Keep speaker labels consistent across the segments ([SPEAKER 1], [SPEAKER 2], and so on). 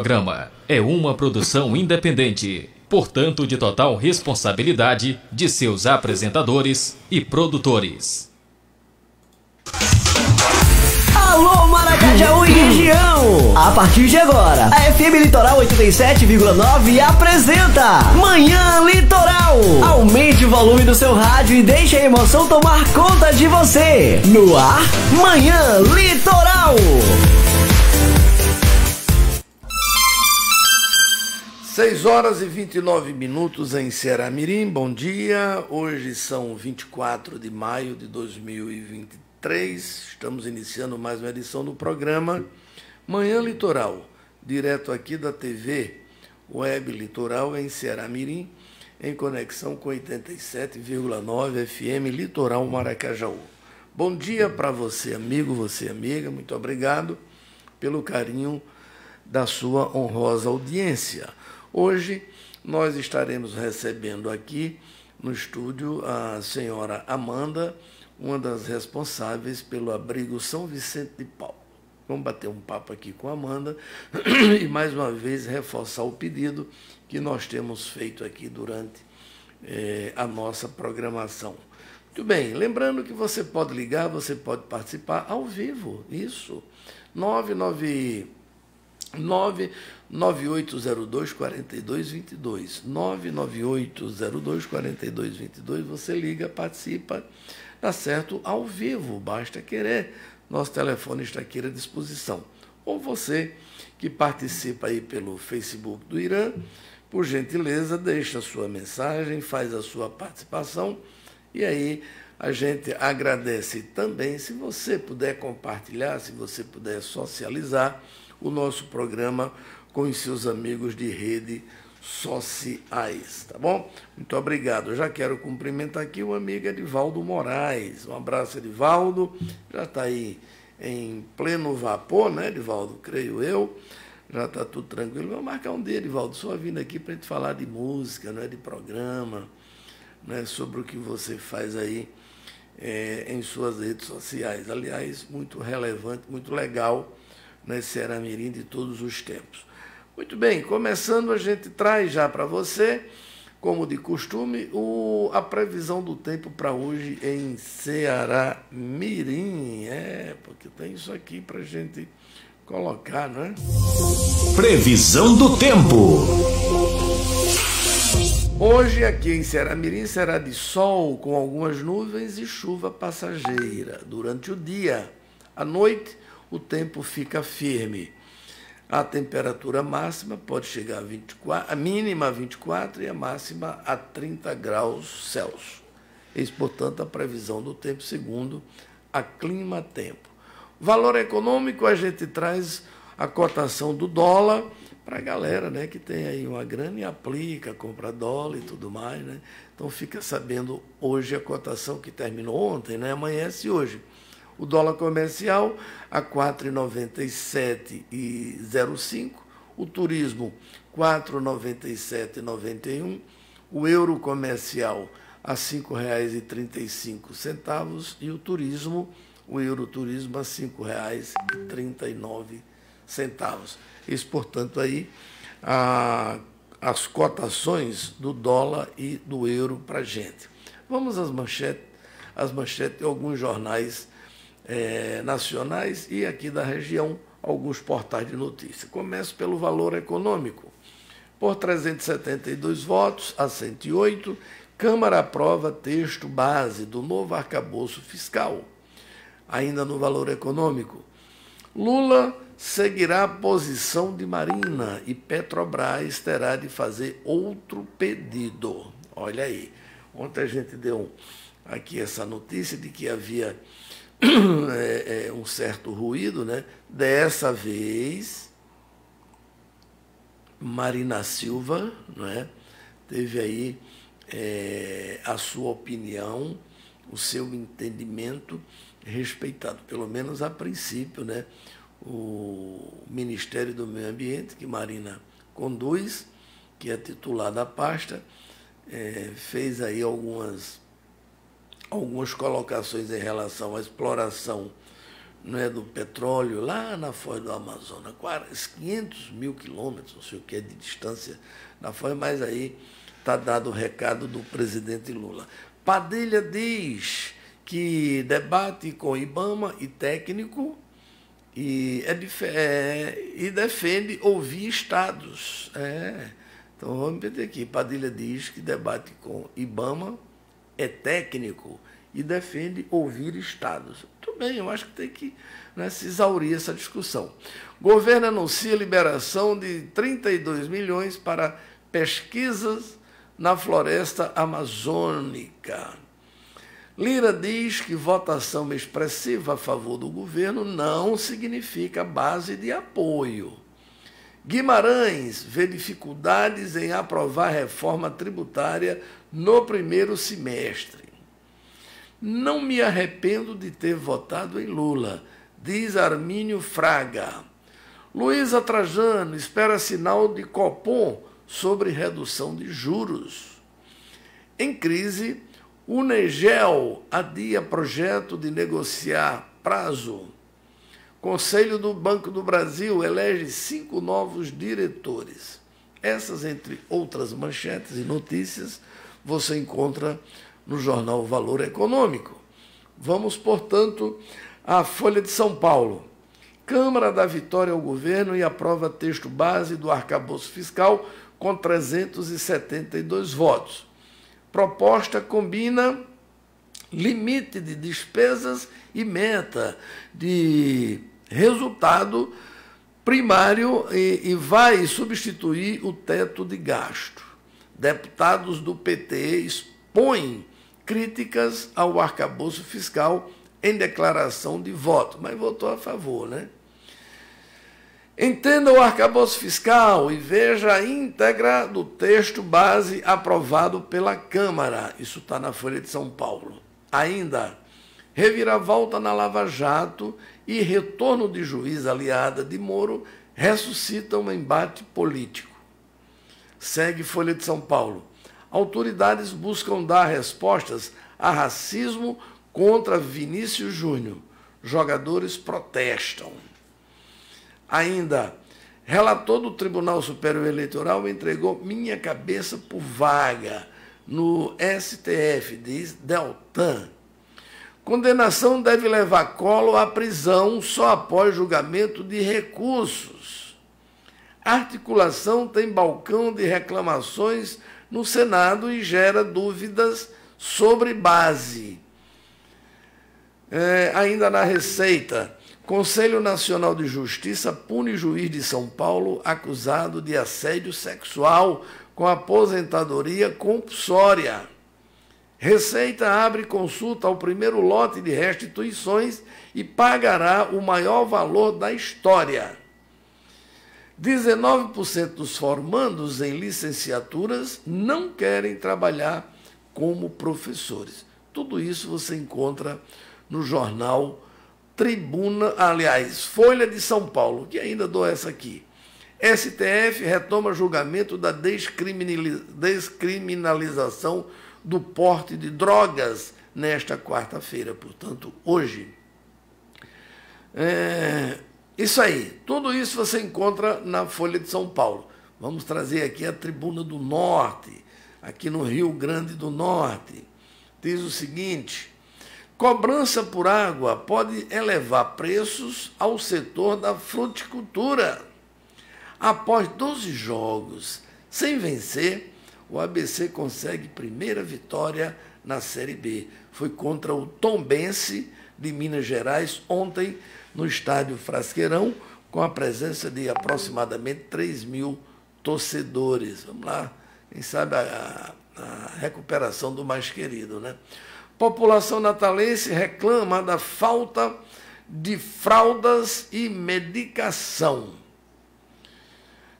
[SPEAKER 1] programa é uma produção independente, portanto, de total responsabilidade de seus apresentadores e produtores.
[SPEAKER 2] Alô, Maracajaú e região! A partir de agora, a FM Litoral 87,9 apresenta Manhã Litoral. Aumente o volume do seu rádio e deixe a emoção tomar conta de você. No ar, Manhã Litoral.
[SPEAKER 3] 6 horas e 29 minutos em Ceará Mirim. Bom dia. Hoje são 24 de maio de 2023. Estamos iniciando mais uma edição do programa Manhã Litoral, direto aqui da TV Web Litoral em Ceará Mirim, em conexão com 87,9 FM Litoral Maracajaú. Bom dia para você, amigo, você, amiga. Muito obrigado pelo carinho da sua honrosa audiência. Hoje nós estaremos recebendo aqui no estúdio a senhora Amanda, uma das responsáveis pelo abrigo São Vicente de Paulo. Vamos bater um papo aqui com a Amanda e mais uma vez reforçar o pedido que nós temos feito aqui durante eh, a nossa programação. Muito bem, lembrando que você pode ligar, você pode participar ao vivo, isso. 99 99802 4222. 99802 4222. Você liga, participa, dá certo ao vivo, basta querer. Nosso telefone está aqui à disposição. Ou você que participa aí pelo Facebook do Irã, por gentileza, deixa a sua mensagem, faz a sua participação e aí a gente agradece também se você puder compartilhar, se você puder socializar o nosso programa com os seus amigos de rede sociais, tá bom? Muito obrigado. Eu já quero cumprimentar aqui o amigo Edivaldo Moraes. Um abraço, Edivaldo. Já está aí em pleno vapor, né, Edivaldo? Creio eu. Já está tudo tranquilo. Vamos marcar um dia, Edivaldo, só vindo aqui para a gente falar de música, não é de programa, né, sobre o que você faz aí é, em suas redes sociais. Aliás, muito relevante, muito legal nesse Aramirim de todos os tempos. Muito bem, começando, a gente traz já para você, como de costume, o, a previsão do tempo para hoje em Ceará Mirim. É, porque tem isso aqui para a gente colocar, não é?
[SPEAKER 1] Previsão do tempo.
[SPEAKER 3] Hoje aqui em Ceará Mirim será de sol com algumas nuvens e chuva passageira durante o dia. À noite, o tempo fica firme. A temperatura máxima pode chegar a 24, a mínima a 24 e a máxima a 30 graus Celsius. Eis, portanto, a previsão do tempo segundo a Clima Tempo. Valor econômico, a gente traz a cotação do dólar para a galera né, que tem aí uma grana e aplica, compra dólar e tudo mais. Né? Então fica sabendo hoje a cotação que terminou ontem, né? amanhece hoje. O dólar comercial a 4,97,05. O turismo 4,97,91. O euro comercial a R$ 5,35 e o turismo, o euro turismo a R$ 5,39. Isso, portanto, aí a, as cotações do dólar e do euro para gente. Vamos às manchetes, as manchetes de alguns jornais é, nacionais e aqui da região, alguns portais de notícia. Começo pelo valor econômico. Por 372 votos a 108, Câmara aprova texto base do novo arcabouço fiscal. Ainda no valor econômico. Lula seguirá a posição de Marina e Petrobras terá de fazer outro pedido. Olha aí. Ontem a gente deu aqui essa notícia de que havia é, é, um certo ruído, né? Dessa vez, Marina Silva, né? Teve aí é, a sua opinião, o seu entendimento respeitado, pelo menos a princípio, né? O Ministério do Meio Ambiente, que Marina conduz, que é titular da pasta, é, fez aí algumas algumas colocações em relação à exploração não é, do petróleo lá na Foz do Amazonas, 500 mil quilômetros, não sei o que é de distância na Foz, mas aí está dado o recado do presidente Lula. Padilha diz que debate com Ibama e técnico e, é, é, e defende ouvir estados. É. Então vamos repetir aqui. Padilha diz que debate com Ibama é técnico e defende ouvir estados. Tudo bem, eu acho que tem que né, se exaurir essa discussão. Governo anuncia liberação de 32 milhões para pesquisas na floresta amazônica. Lira diz que votação expressiva a favor do governo não significa base de apoio. Guimarães vê dificuldades em aprovar reforma tributária no primeiro semestre. Não me arrependo de ter votado em Lula, diz Armínio Fraga. Luísa Trajano espera sinal de Copom sobre redução de juros. Em crise, o Negel adia projeto de negociar prazo. Conselho do Banco do Brasil elege cinco novos diretores. Essas, entre outras manchetes e notícias, você encontra no jornal Valor Econômico. Vamos, portanto, à Folha de São Paulo. Câmara dá vitória ao governo e aprova texto base do arcabouço fiscal com 372 votos. Proposta combina limite de despesas e meta de resultado primário e, e vai substituir o teto de gasto. Deputados do PT expõem críticas ao arcabouço fiscal em declaração de voto, mas votou a favor, né? Entenda o arcabouço fiscal e veja a íntegra do texto base aprovado pela Câmara. Isso está na Folha de São Paulo. Ainda, reviravolta na Lava Jato e retorno de juiz aliada de Moro ressuscitam um embate político. Segue Folha de São Paulo. Autoridades buscam dar respostas a racismo contra Vinícius Júnior. Jogadores protestam. Ainda, relator do Tribunal Superior Eleitoral entregou minha cabeça por vaga no STF, diz Deltan. Condenação deve levar colo à prisão só após julgamento de recursos. Articulação tem balcão de reclamações no Senado e gera dúvidas sobre base. É, ainda na Receita, Conselho Nacional de Justiça pune juiz de São Paulo acusado de assédio sexual com aposentadoria compulsória. Receita abre consulta ao primeiro lote de restituições e pagará o maior valor da história. 19% dos formandos em licenciaturas não querem trabalhar como professores. Tudo isso você encontra no jornal Tribuna, aliás, Folha de São Paulo, que ainda dou essa aqui. STF retoma julgamento da descriminalização do porte de drogas nesta quarta-feira, portanto, hoje. É, isso aí, tudo isso você encontra na Folha de São Paulo. Vamos trazer aqui a Tribuna do Norte, aqui no Rio Grande do Norte. Diz o seguinte: Cobrança por água pode elevar preços ao setor da fruticultura. Após 12 jogos sem vencer, o ABC consegue primeira vitória na Série B. Foi contra o Tombense de Minas Gerais ontem no estádio Frasqueirão, com a presença de aproximadamente 3 mil torcedores. Vamos lá, quem sabe a, a recuperação do mais querido, né? População natalense reclama da falta de fraldas e medicação.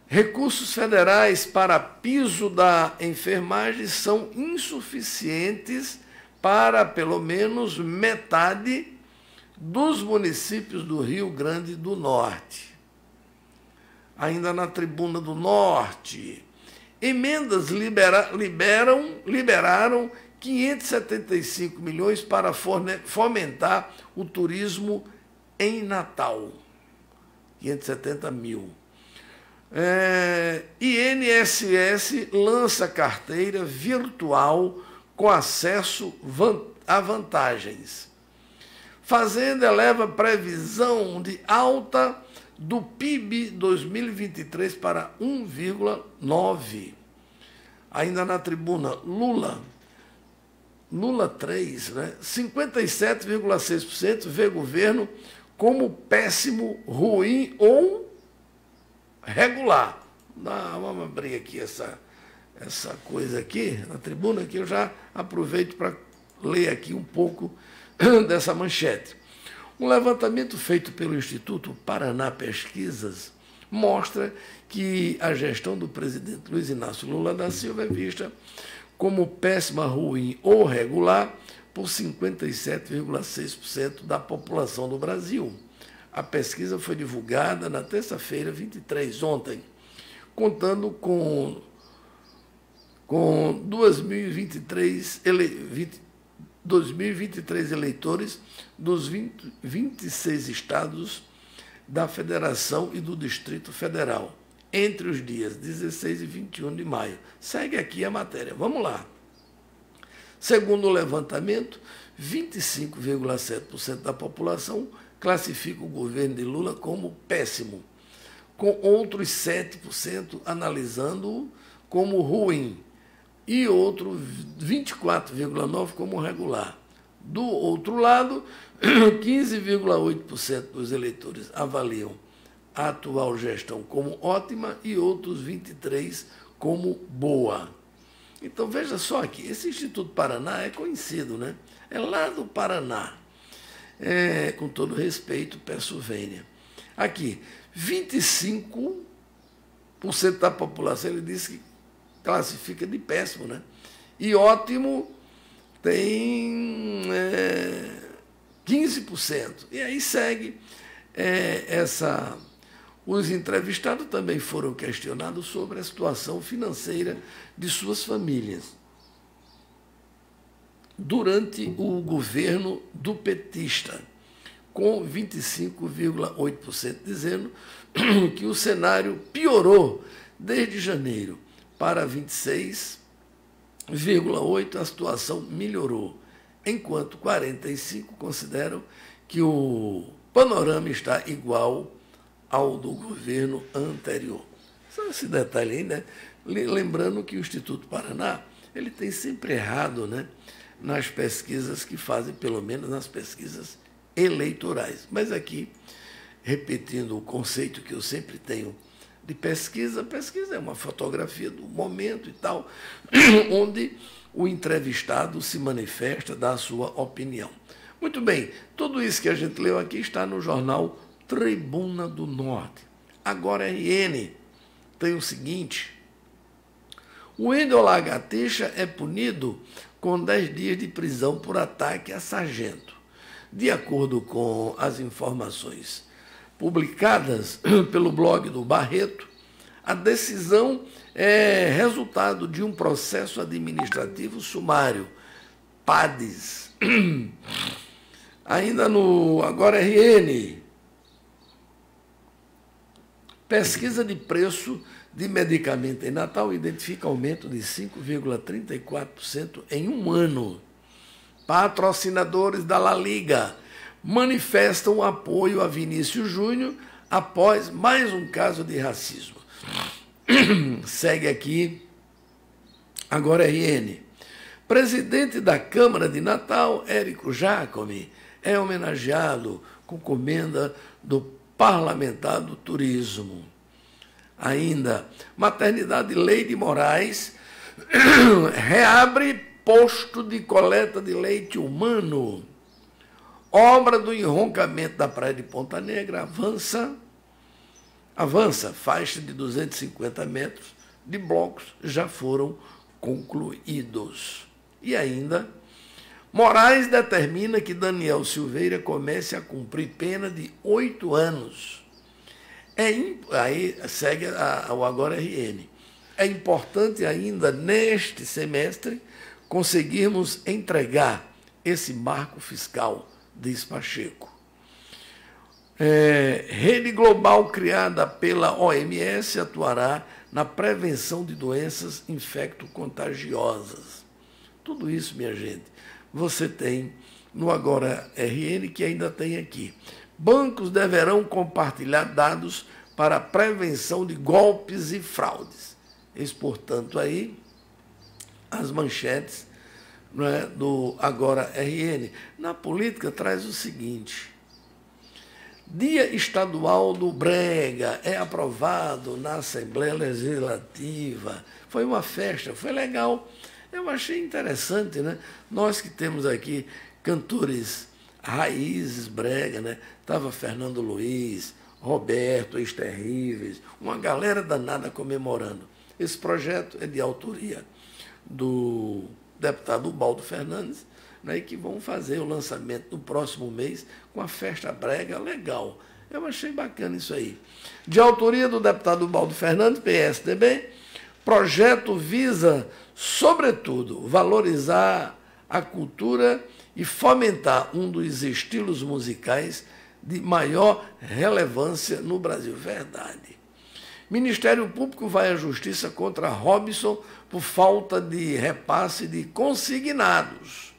[SPEAKER 3] Recursos federais para piso da enfermagem são insuficientes para pelo menos metade dos municípios do Rio Grande do Norte. Ainda na Tribuna do Norte, emendas libera, liberam, liberaram 575 milhões para fomentar o turismo em Natal. 570 mil. É, INSS lança carteira virtual com acesso a vantagens. Fazenda eleva previsão de alta do PIB 2023 para 1,9. Ainda na tribuna, Lula. Lula 3, né? 57,6% vê governo como péssimo, ruim ou regular. vamos abrir aqui essa, essa coisa aqui, na tribuna, que eu já aproveito para ler aqui um pouco dessa manchete. Um levantamento feito pelo Instituto Paraná Pesquisas mostra que a gestão do presidente Luiz Inácio Lula da Silva é vista como péssima, ruim ou regular por 57,6% da população do Brasil. A pesquisa foi divulgada na terça-feira, 23, ontem, contando com, com 2023, ele, 20, 2023 eleitores dos 20, 26 estados da Federação e do Distrito Federal, entre os dias 16 e 21 de maio. Segue aqui a matéria. Vamos lá. Segundo o levantamento, 25,7% da população classifica o governo de Lula como péssimo, com outros 7% analisando-o como ruim e outro 24,9% como regular. Do outro lado, 15,8% dos eleitores avaliam a atual gestão como ótima e outros 23% como boa. Então veja só aqui, esse Instituto Paraná é conhecido, né? É lá do Paraná é, com todo respeito, peço vênia. Aqui, 25% da população, ele disse que classifica de péssimo, né? E ótimo tem é, 15%. E aí segue é, essa. Os entrevistados também foram questionados sobre a situação financeira de suas famílias durante o governo do petista, com 25,8% dizendo que o cenário piorou desde janeiro para 26,8% a situação melhorou, enquanto 45% consideram que o panorama está igual ao do governo anterior. Só esse detalhe aí, né? Lembrando que o Instituto Paraná ele tem sempre errado, né? nas pesquisas que fazem, pelo menos nas pesquisas eleitorais. Mas aqui, repetindo o conceito que eu sempre tenho de pesquisa, pesquisa é uma fotografia do momento e tal, onde o entrevistado se manifesta, dá a sua opinião. Muito bem, tudo isso que a gente leu aqui está no jornal Tribuna do Norte. Agora, RN tem o seguinte: o Wendel Lagartixa é punido com 10 dias de prisão por ataque a sargento. De acordo com as informações publicadas pelo blog do Barreto, a decisão é resultado de um processo administrativo sumário, PADES. Ainda no Agora RN, pesquisa de preço de medicamento em Natal identifica aumento de 5,34% em um ano. Patrocinadores da La Liga manifestam apoio a Vinícius Júnior após mais um caso de racismo. Segue aqui, agora RN. Presidente da Câmara de Natal, Érico Jacome, é homenageado com comenda do parlamentar do turismo ainda. Maternidade Leite Moraes reabre posto de coleta de leite humano. Obra do enroncamento da Praia de Ponta Negra avança, avança, faixa de 250 metros de blocos já foram concluídos. E ainda, Moraes determina que Daniel Silveira comece a cumprir pena de oito anos é, aí segue a, o Agora RN. É importante ainda, neste semestre, conseguirmos entregar esse marco fiscal, diz Pacheco. É, rede global criada pela OMS atuará na prevenção de doenças infecto-contagiosas. Tudo isso, minha gente, você tem no Agora RN, que ainda tem aqui. Bancos deverão compartilhar dados para prevenção de golpes e fraudes. Eis, portanto, aí as manchetes é, do Agora RN. Na política traz o seguinte. Dia Estadual do Brega é aprovado na Assembleia Legislativa. Foi uma festa, foi legal. Eu achei interessante, né? Nós que temos aqui cantores raízes brega, né? Tava Fernando Luiz, Roberto, Ex Terríveis, uma galera danada comemorando. Esse projeto é de autoria do deputado Baldo Fernandes, né, que vão fazer o lançamento no próximo mês com a festa brega legal. Eu achei bacana isso aí. De autoria do deputado Baldo Fernandes, PSDB, projeto visa, sobretudo, valorizar a cultura e fomentar um dos estilos musicais de maior relevância no Brasil. Verdade. Ministério Público vai à justiça contra Robson por falta de repasse de consignados.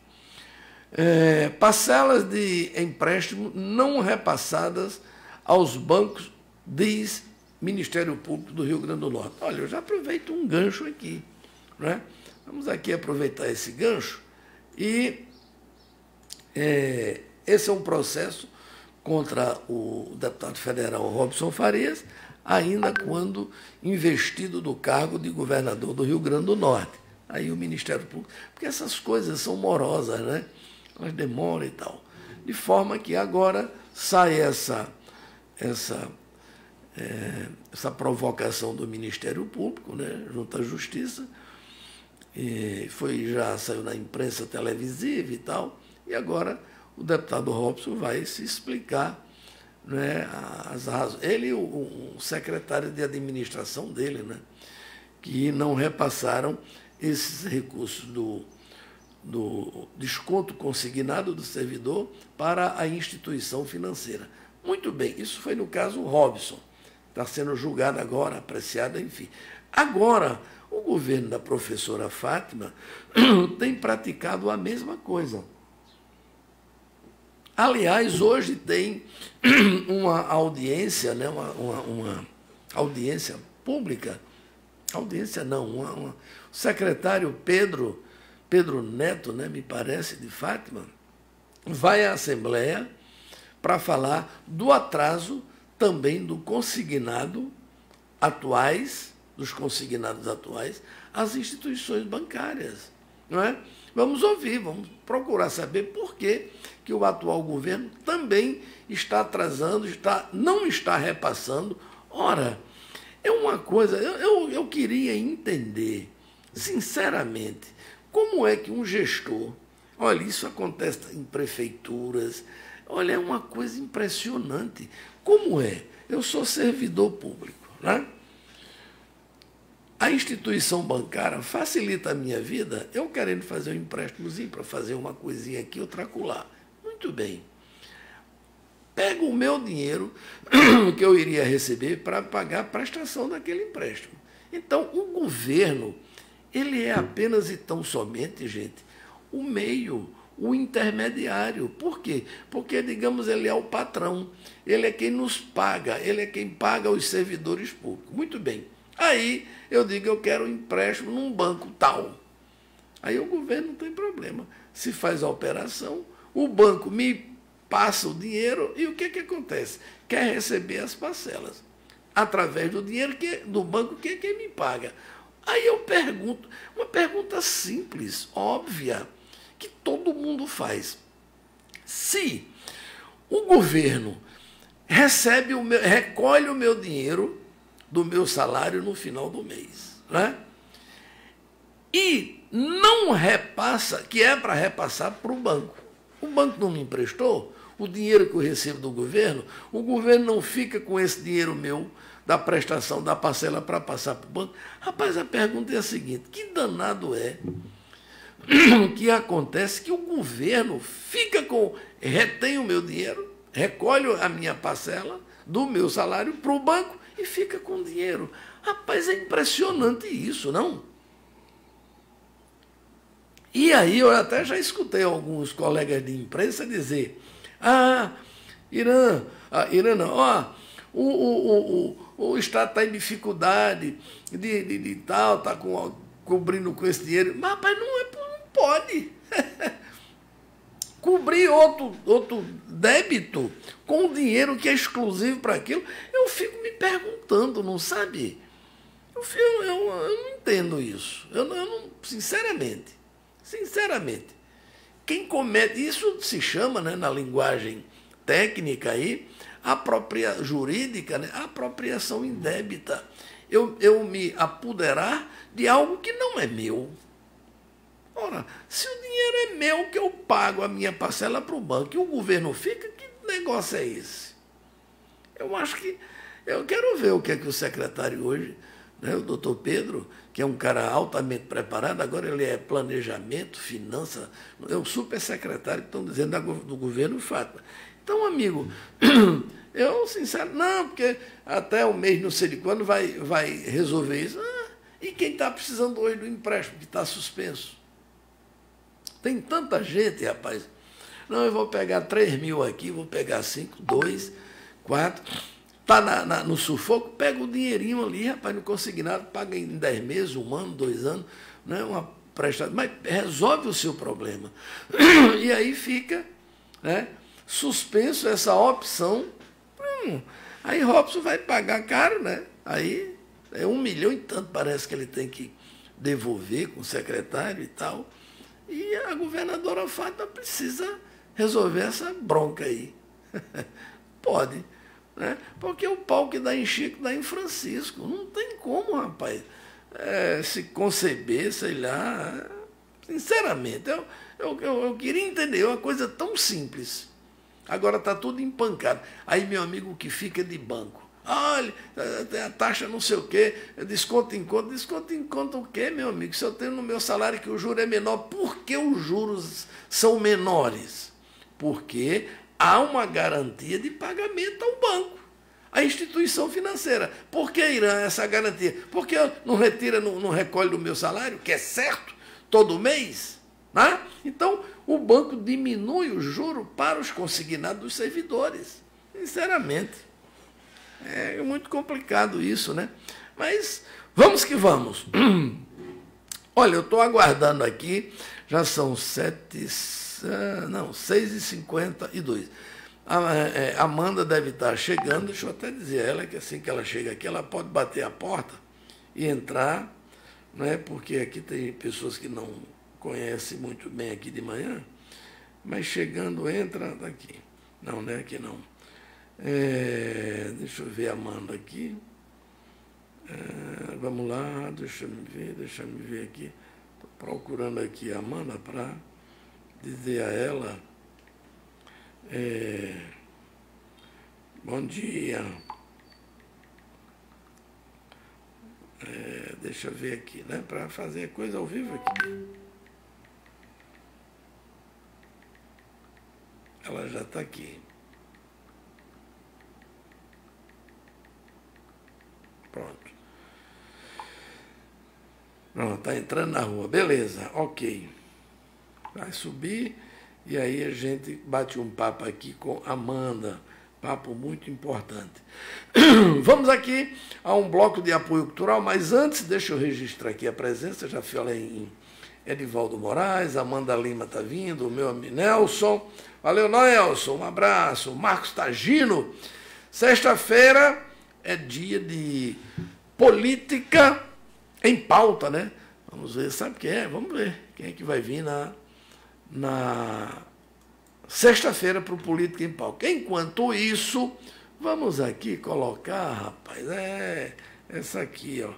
[SPEAKER 3] É, parcelas de empréstimo não repassadas aos bancos, diz Ministério Público do Rio Grande do Norte. Olha, eu já aproveito um gancho aqui. Né? Vamos aqui aproveitar esse gancho e é, esse é um processo contra o deputado federal Robson Farias, ainda quando investido do cargo de governador do Rio Grande do Norte. Aí o Ministério Público, porque essas coisas são morosas, né? Elas demoram e tal. De forma que agora sai essa, essa, é, essa provocação do Ministério Público, né, junto à Justiça, e foi já saiu na imprensa televisiva e tal, e agora o deputado Robson vai se explicar né, as razões. Ele e o, o, secretário de administração dele, né, que não repassaram esses recursos do, do desconto consignado do servidor para a instituição financeira. Muito bem, isso foi no caso Robson. Está sendo julgado agora, apreciado, enfim. Agora, o governo da professora Fátima tem praticado a mesma coisa. Aliás, hoje tem uma audiência, né, uma, uma, uma audiência pública, audiência não, uma, uma, o secretário Pedro, Pedro Neto, né, me parece, de Fátima, vai à Assembleia para falar do atraso também do consignado atuais, dos consignados atuais, às instituições bancárias. Não é? Vamos ouvir, vamos procurar saber por que, que o atual governo também está atrasando, está, não está repassando. Ora, é uma coisa, eu, eu, eu queria entender, sinceramente, como é que um gestor, olha, isso acontece em prefeituras, olha, é uma coisa impressionante. Como é? Eu sou servidor público, né? A instituição bancária facilita a minha vida, eu querendo fazer um empréstimozinho para fazer uma coisinha aqui, outra acolá. Muito bem. Pego o meu dinheiro que eu iria receber para pagar a prestação daquele empréstimo. Então, o governo, ele é apenas e tão somente, gente, o meio, o intermediário. Por quê? Porque, digamos, ele é o patrão, ele é quem nos paga, ele é quem paga os servidores públicos. Muito bem. Aí eu digo, eu quero um empréstimo num banco tal. Aí o governo não tem problema. Se faz a operação, o banco me passa o dinheiro e o que, que acontece? Quer receber as parcelas. Através do dinheiro que, do banco que é quem me paga. Aí eu pergunto, uma pergunta simples, óbvia, que todo mundo faz. Se o governo recebe o meu, recolhe o meu dinheiro do meu salário no final do mês. Né? E não repassa, que é para repassar para o banco. O banco não me emprestou o dinheiro que eu recebo do governo, o governo não fica com esse dinheiro meu da prestação da parcela para passar para o banco. Rapaz, a pergunta é a seguinte: que danado é que acontece que o governo fica com, retém o meu dinheiro recolho a minha parcela do meu salário para o banco e fica com dinheiro. Rapaz, é impressionante isso, não? E aí eu até já escutei alguns colegas de imprensa dizer, ah, Irã, ah, Irã não, ó, o, o, o, o Estado está em dificuldade de, de, de tal, está cobrindo com esse dinheiro. Mas, rapaz, não, é, não pode. Cobrir outro, outro débito com dinheiro que é exclusivo para aquilo, eu fico me perguntando, não sabe? Eu, eu, eu, eu não entendo isso. Eu, eu não, sinceramente, sinceramente, quem comete, isso se chama, né, na linguagem técnica aí, apropria, jurídica, né? apropriação indébita. Eu, eu me apoderar de algo que não é meu. Ora, se o dinheiro é meu, que eu pago a minha parcela para o banco e o governo fica, que negócio é esse? Eu acho que. Eu quero ver o que é que o secretário hoje, né, o doutor Pedro, que é um cara altamente preparado, agora ele é planejamento, finança, é o super secretário que estão dizendo do governo Fátima. Então, amigo, eu, sincero, não, porque até o mês não sei de quando vai, vai resolver isso. Ah, e quem está precisando hoje do empréstimo que está suspenso? Tem tanta gente, rapaz. Não, eu vou pegar 3 mil aqui, vou pegar 5, 2, 4. Está na, na, no sufoco, pega o dinheirinho ali, rapaz, não consegui nada, paga em 10 meses, um ano, dois anos, né, uma prestação, mas resolve o seu problema. E aí fica, né? suspenso essa opção, hum, aí Robson vai pagar caro, né? Aí é um milhão e tanto, parece que ele tem que devolver com o secretário e tal. E a governadora Fátima precisa resolver essa bronca aí. Pode. Né? Porque o pau que dá em Chico dá em Francisco. Não tem como, rapaz, é, se conceber, sei lá. Sinceramente, eu, eu, eu, eu queria entender uma coisa tão simples. Agora está tudo empancado. Aí, meu amigo que fica de banco. Olha, a taxa não sei o quê, desconto em conta. Desconto em conta o quê, meu amigo? Se eu tenho no meu salário que o juro é menor, por que os juros são menores? Porque há uma garantia de pagamento ao banco, à instituição financeira. Por que, Irã, essa garantia? Porque não retira, não, não recolhe do meu salário, que é certo, todo mês? Né? Então, o banco diminui o juro para os consignados dos servidores. Sinceramente. É muito complicado isso, né? Mas vamos que vamos. Olha, eu estou aguardando aqui, já são sete, não, seis e cinquenta e dois. A é, Amanda deve estar chegando, deixa eu até dizer a ela que assim que ela chega aqui, ela pode bater a porta e entrar, né? porque aqui tem pessoas que não conhece muito bem aqui de manhã, mas chegando entra daqui. Não, não é aqui não. É, deixa eu ver a Amanda aqui. É, vamos lá, deixa eu ver, deixa eu ver aqui. Estou procurando aqui a Amanda para dizer a ela. É, bom dia. É, deixa eu ver aqui, né? Para fazer coisa ao vivo aqui. Ela já está aqui. Pronto. Pronto, está entrando na rua. Beleza, ok. Vai subir e aí a gente bate um papo aqui com Amanda. Papo muito importante. Vamos aqui a um bloco de apoio cultural, mas antes deixa eu registrar aqui a presença, já falei em Edivaldo Moraes, Amanda Lima está vindo, o meu amigo Nelson. Valeu, Nelson, um abraço. Marcos Tagino. Sexta-feira é dia de política em pauta, né? Vamos ver, sabe quem é? Vamos ver quem é que vai vir na, na sexta-feira para o Política em Pauta. Enquanto isso, vamos aqui colocar, rapaz, é essa aqui, ó.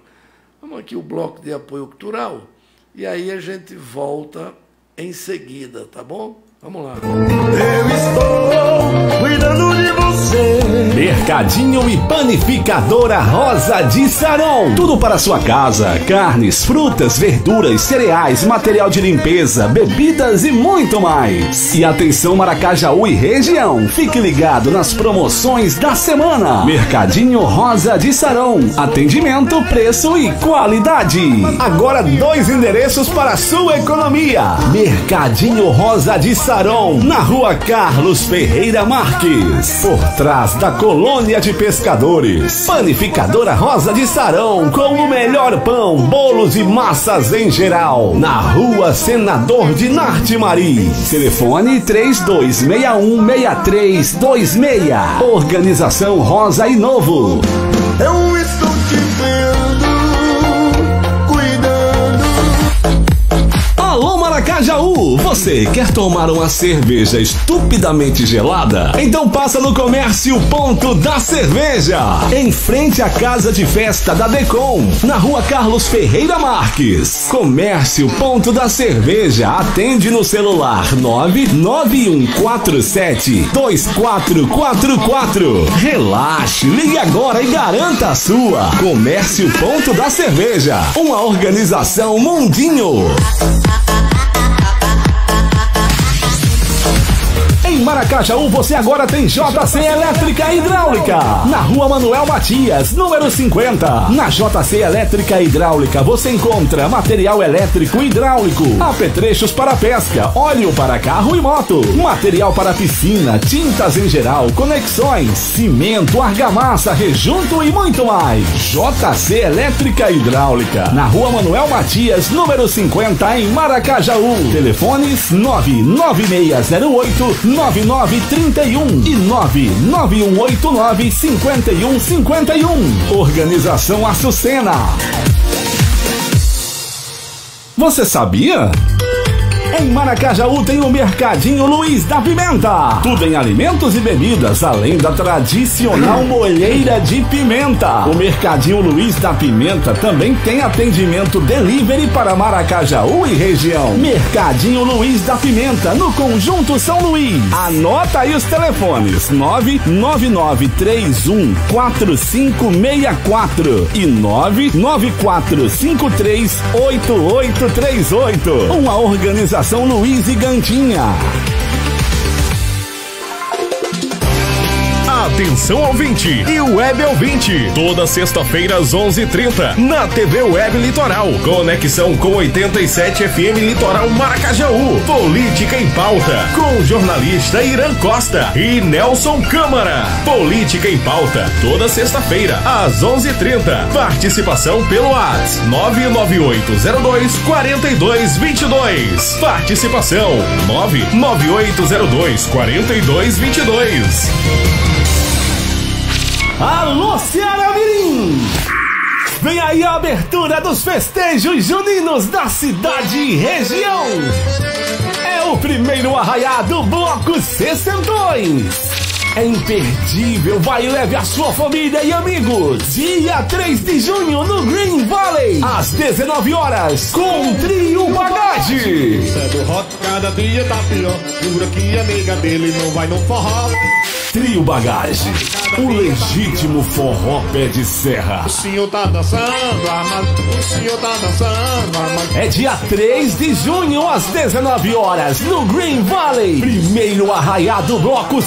[SPEAKER 3] Vamos aqui o bloco de apoio cultural. E aí a gente volta em seguida, tá bom? Vamos lá.
[SPEAKER 4] Eu estou cuidando de você. Mercadinho e Panificadora Rosa de Saron. Tudo para sua casa: carnes, frutas, verduras, cereais, material de limpeza, bebidas e muito mais. E atenção Maracajaú e região. Fique ligado nas promoções da semana. Mercadinho Rosa de Saron. Atendimento, preço e qualidade. Agora dois endereços para sua economia. Mercadinho Rosa de Saron, na rua Carlos Ferreira Marques, por trás da colônia de pescadores. Panificadora Rosa de Sarão, com o melhor pão, bolos e massas em geral. Na rua Senador de Nartimari. Telefone 32616326. Organização Rosa e Novo.
[SPEAKER 5] Eu estou
[SPEAKER 4] Alô Maracajaú, você quer tomar uma cerveja estupidamente gelada? Então passa no Comércio Ponto da Cerveja, em frente à casa de festa da Decom, na rua Carlos Ferreira Marques. Comércio Ponto da Cerveja atende no celular 99147 2444. Relaxe, ligue agora e garanta a sua. Comércio Ponto da Cerveja, uma organização Mundinho. Maracajaú você agora tem JC Elétrica Hidráulica. Na rua Manuel Matias, número 50. Na JC Elétrica Hidráulica você encontra material elétrico hidráulico, apetrechos para pesca, óleo para carro e moto, material para piscina, tintas em geral, conexões, cimento, argamassa, rejunto e muito mais. JC Elétrica Hidráulica. Na rua Manuel Matias, número 50 em Maracajaú. Telefones 99608 9931 e 99189 5151. Organização Açucena. Você sabia? Em Maracajaú tem o Mercadinho Luiz da Pimenta. Tudo em alimentos e bebidas, além da tradicional molheira de pimenta. O Mercadinho Luiz da Pimenta também tem atendimento delivery para Maracajaú e região. Mercadinho Luiz da Pimenta, no Conjunto São Luís. Anota aí os telefones: 999314564 e 994538838. Uma organização Luiz e Gantinha.
[SPEAKER 6] Atenção ouvinte e web ouvinte. Toda sexta-feira às 11:30 na TV Web Litoral. Conexão com 87 FM Litoral Maracajaú. Política em pauta com o jornalista Irã Costa e Nelson Câmara. Política em pauta toda sexta-feira às 11:30. Participação pelo WhatsApp 99802 4222. Participação 99802 4222.
[SPEAKER 4] Alô, Ceará Mirim! Vem aí a abertura dos festejos juninos da cidade e região! É o primeiro arraiá do Bloco Sessentões! É imperdível, vai e leve a sua família e amigos! Dia 3 de junho no Green Valley, às 19 horas, com Trio Bagage!
[SPEAKER 5] Sendo hot, cada dia tá pior. Jura que a nega dele não vai no forró.
[SPEAKER 4] Trio Bagage, o legítimo forró pé de serra.
[SPEAKER 5] O senhor tá dançando, armado. O senhor tá dançando, armado.
[SPEAKER 4] É dia 3 de junho, às 19 horas, no Green Valley. Primeiro arraiá do bloco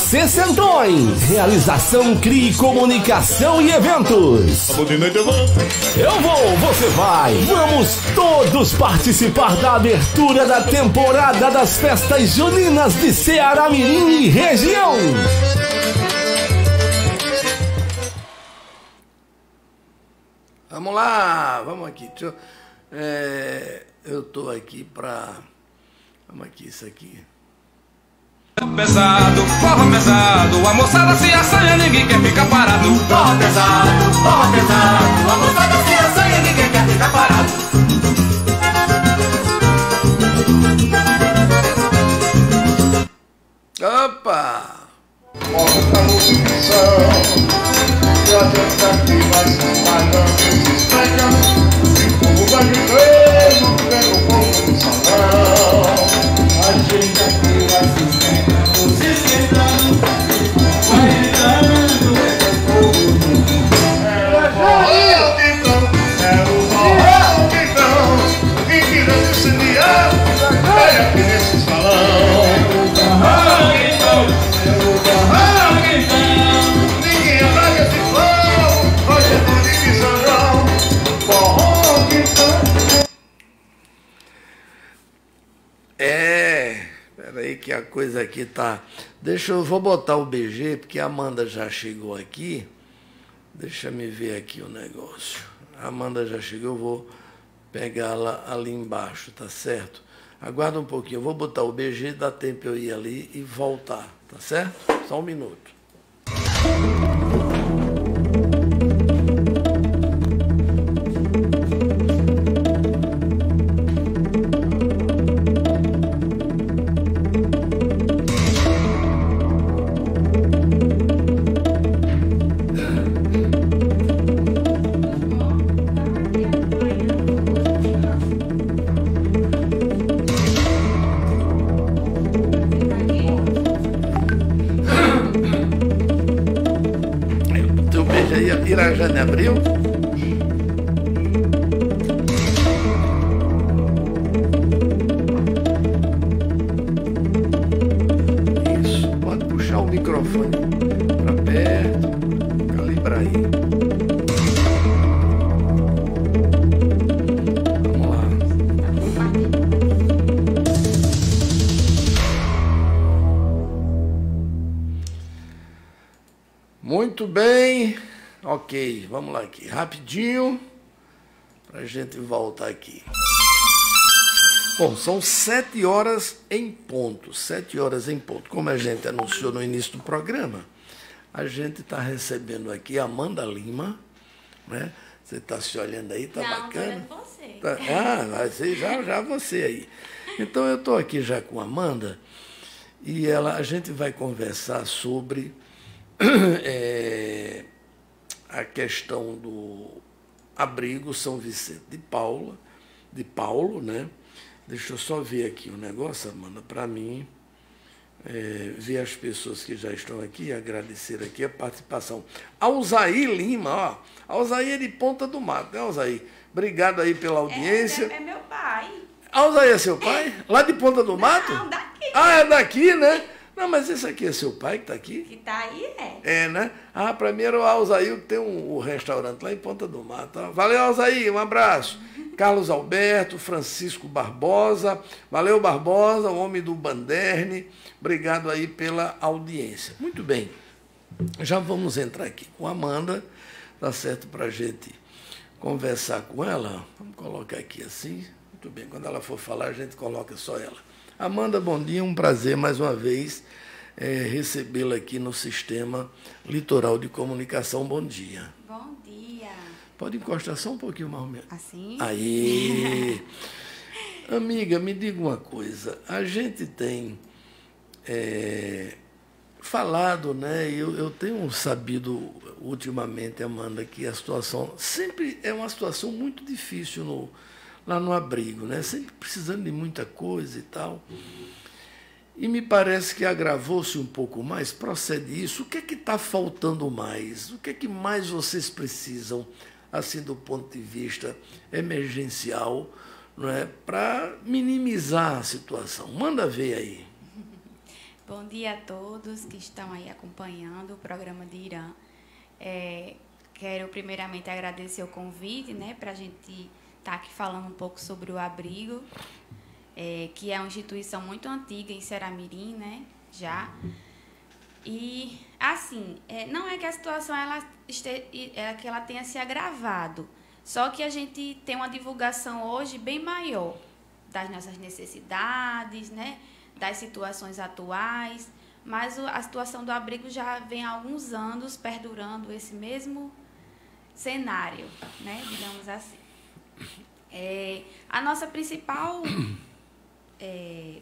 [SPEAKER 4] Realização CRI Comunicação e Eventos.
[SPEAKER 5] Eu vou.
[SPEAKER 4] Você vai. Vamos todos participar da abertura da temporada das festas juninas de Ceará Mirim e região.
[SPEAKER 3] Vamos lá, vamos aqui. Eu, é, eu tô aqui pra. Vamos aqui, isso aqui.
[SPEAKER 7] Pesado, forró pesado, a moçada se assanha, ninguém quer ficar parado. Forró pesado, forró pesado, a moçada se assanha, ninguém quer ficar parado.
[SPEAKER 3] Opa!
[SPEAKER 5] Mostra a munição. E a gente aqui vai se espalhando e se esfrega. E o povo vai vivendo, vendo o povo no salão. A gente
[SPEAKER 3] que a coisa aqui tá. Deixa eu vou botar o BG, porque a Amanda já chegou aqui. Deixa me ver aqui o negócio. A Amanda já chegou, eu vou pegá-la ali embaixo, tá certo? Aguarda um pouquinho, eu vou botar o BG, dá tempo eu ir ali e voltar, tá certo? Só um minuto. Gente voltar aqui. Bom, são sete horas em ponto. Sete horas em ponto. Como a gente anunciou no início do programa, a gente está recebendo aqui a Amanda Lima. Né? Você está se olhando aí, tá
[SPEAKER 8] Não,
[SPEAKER 3] bacana?
[SPEAKER 8] você.
[SPEAKER 3] Tá- ah, ser já, já você aí. Então eu estou aqui já com a Amanda e ela, a gente vai conversar sobre eh, a questão do abrigo São Vicente de Paula, de Paulo, né? Deixa eu só ver aqui o negócio, Amanda, para mim. É, ver as pessoas que já estão aqui, agradecer aqui a participação. Alzaí Lima, ó. Alzaí é de Ponta do Mato, né, Alzaí? Obrigado aí pela audiência.
[SPEAKER 8] É, é meu pai.
[SPEAKER 3] Alzaí é seu pai? Lá de Ponta do Mato?
[SPEAKER 8] Não, daqui.
[SPEAKER 3] Ah, é daqui, né? Não, mas esse aqui é seu pai que está aqui?
[SPEAKER 8] Que tá aí é.
[SPEAKER 3] É, né? Ah, para mim era o Alzaí, que tem um, um restaurante lá em Ponta do Mato. ó. Valeu, Alzaí, um abraço. Carlos Alberto, Francisco Barbosa. Valeu, Barbosa, o homem do Banderne. Obrigado aí pela audiência. Muito bem. Já vamos entrar aqui com a Amanda, tá certo para a gente conversar com ela. Vamos colocar aqui assim. Muito bem, quando ela for falar, a gente coloca só ela. Amanda, bom dia, um prazer mais uma vez eh, recebê-la aqui no Sistema Litoral de Comunicação. Bom dia.
[SPEAKER 8] Bom dia.
[SPEAKER 3] Pode encostar só um pouquinho mais ou menos.
[SPEAKER 8] Assim?
[SPEAKER 3] Aí. Amiga, me diga uma coisa. A gente tem é, falado, né? Eu, eu tenho sabido ultimamente, Amanda, que a situação sempre é uma situação muito difícil no, lá no abrigo, né? Sempre precisando de muita coisa e tal. E me parece que agravou-se um pouco mais. Procede isso. O que é que está faltando mais? O que é que mais vocês precisam, assim, do ponto de vista emergencial, é, para minimizar a situação? Manda ver aí.
[SPEAKER 8] Bom dia a todos que estão aí acompanhando o programa de Irã. É, quero primeiramente agradecer o convite, né, para a gente estar aqui falando um pouco sobre o abrigo, é, que é uma instituição muito antiga em Seramirim, né, já. E assim, é, não é que a situação ela, este, é que ela tenha se agravado, só que a gente tem uma divulgação hoje bem maior das nossas necessidades, né? das situações atuais, mas a situação do abrigo já vem há alguns anos perdurando esse mesmo cenário, né? digamos assim. É, a nossa principal é,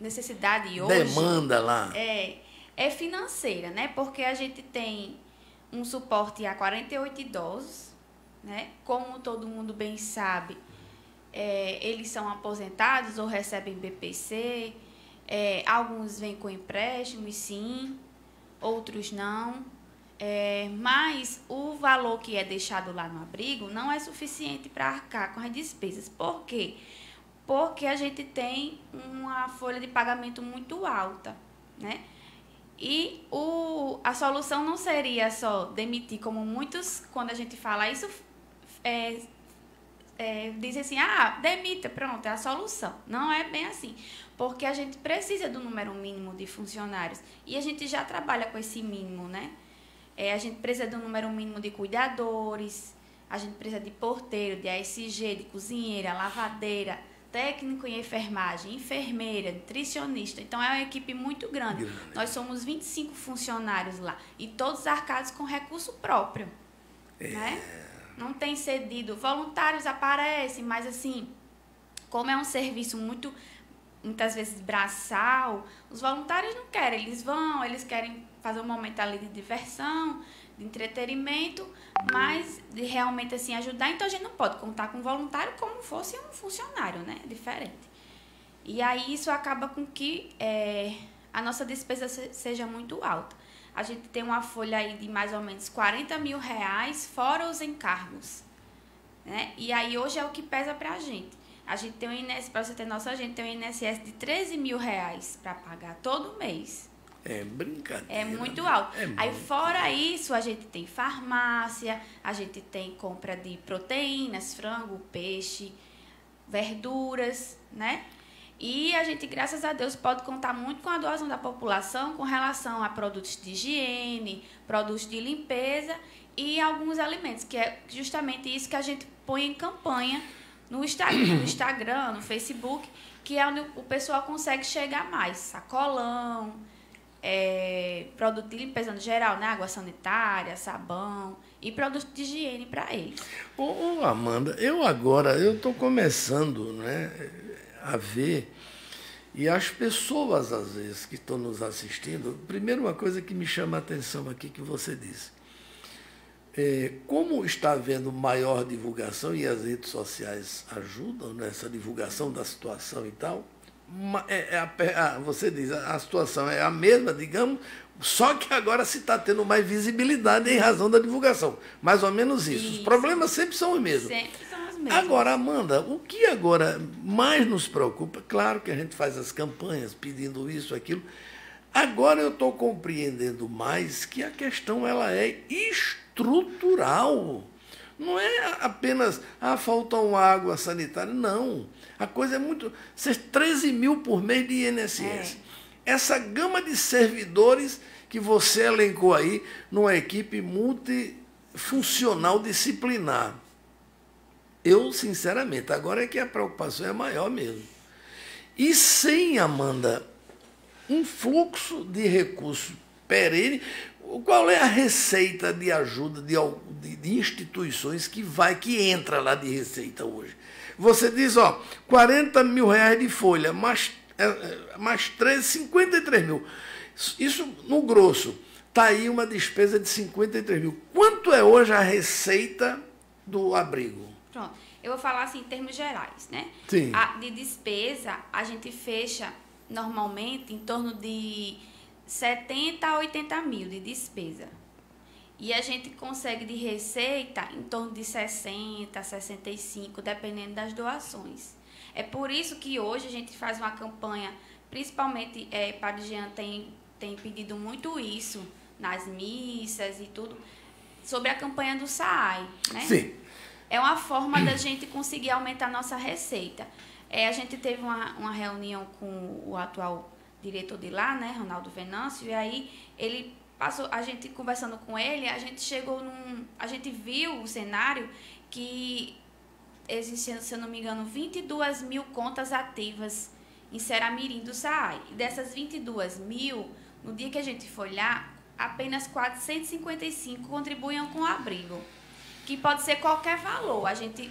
[SPEAKER 8] necessidade hoje
[SPEAKER 3] Demanda lá.
[SPEAKER 8] é, é financeira, né? Porque a gente tem um suporte a 48 idosos, né? Como todo mundo bem sabe, é, eles são aposentados ou recebem BPC, é, alguns vêm com empréstimos, sim, outros não. É, mas o valor que é deixado lá no abrigo não é suficiente para arcar com as despesas. Por quê? Porque a gente tem uma folha de pagamento muito alta, né? E o, a solução não seria só demitir, como muitos, quando a gente fala isso, é, é, dizem assim, ah, demita, pronto, é a solução. Não é bem assim. Porque a gente precisa do número mínimo de funcionários. E a gente já trabalha com esse mínimo, né? É, a gente precisa do número mínimo de cuidadores, a gente precisa de porteiro, de ASG, de cozinheira, lavadeira, técnico em enfermagem, enfermeira, nutricionista. Então é uma equipe muito grande.
[SPEAKER 3] Grande.
[SPEAKER 8] Nós somos 25 funcionários lá e todos arcados com recurso próprio. Né? Não tem cedido. Voluntários aparecem, mas assim, como é um serviço muito muitas vezes braçal, os voluntários não querem, eles vão, eles querem fazer um momento ali de diversão, de entretenimento, mas de realmente assim ajudar, então a gente não pode contar com um voluntário como fosse um funcionário, né? Diferente. E aí isso acaba com que é, a nossa despesa se- seja muito alta. A gente tem uma folha aí de mais ou menos 40 mil reais, fora os encargos. Né? E aí hoje é o que pesa pra gente. A gente tem um INSS, para você ter noção, a gente tem um INSS de 13 mil reais para pagar todo mês.
[SPEAKER 3] É brincadeira.
[SPEAKER 8] É muito alto.
[SPEAKER 3] É
[SPEAKER 8] Aí
[SPEAKER 3] muito.
[SPEAKER 8] fora isso, a gente tem farmácia, a gente tem compra de proteínas, frango, peixe, verduras, né? E a gente, graças a Deus, pode contar muito com a doação da população com relação a produtos de higiene, produtos de limpeza e alguns alimentos, que é justamente isso que a gente põe em campanha no Instagram, no, Instagram, no Facebook, que é onde o pessoal consegue chegar mais. Sacolão, é, produto de limpeza no geral, né? Água sanitária, sabão e produtos de higiene para eles.
[SPEAKER 3] Ô, ô, Amanda, eu agora, eu estou começando né, a ver, e as pessoas, às vezes, que estão nos assistindo, primeiro uma coisa que me chama a atenção aqui que você disse. É, como está havendo maior divulgação, e as redes sociais ajudam nessa divulgação da situação e tal, é- é a você diz, a, a situação é a mesma, digamos, só que agora se está tendo mais visibilidade em razão da divulgação. Mais ou menos isso. Os
[SPEAKER 8] Isso.
[SPEAKER 3] problemas sempre são os mesmos.
[SPEAKER 8] Sempre são os mesmos.
[SPEAKER 3] Agora, Amanda, o que agora mais nos preocupa, claro que a gente faz as campanhas pedindo isso, aquilo. Agora eu estou compreendendo mais que a questão ela é estrutural. Não é apenas, ah, faltam água sanitária. Não. A coisa é muito. Vocês 13 mil por mês de INSS. Essa gama de servidores que você elencou aí numa equipe multifuncional disciplinar. Eu, sinceramente, agora é que a preocupação é maior mesmo. E sem, Amanda, um fluxo de recursos perene, qual é a receita de ajuda de, de- de instituições que vai, que entra lá de receita hoje? Você diz, ó, 40 mil reais de folha, mais, é, é, mais 13, 53 mil. Isso no grosso. Está aí uma despesa de 53 mil. Quanto é hoje a receita do abrigo?
[SPEAKER 8] Pronto. Eu vou falar assim em termos gerais, né?
[SPEAKER 3] Sim.
[SPEAKER 8] A, de despesa, a gente fecha normalmente em torno de 70 a 80 mil de despesa. E a gente consegue de receita em torno de 60, 65, dependendo das doações. É por isso que hoje a gente faz uma campanha, principalmente é, Padre Jean tem, tem pedido muito isso nas missas e tudo, sobre a campanha do SAAI, né?
[SPEAKER 3] Sim.
[SPEAKER 8] É uma forma da gente conseguir aumentar a nossa receita. É, a gente teve uma, uma reunião com o atual diretor de lá, né, Ronaldo Venâncio, e aí ele passou, a gente conversando com ele, a gente chegou num. A gente viu o cenário que existiam, se eu não me engano, 22 mil contas ativas em Seramirim do SAAI. E dessas 22 mil, no dia que a gente foi lá, apenas 455 contribuíam com o abrigo que pode ser qualquer valor. A gente,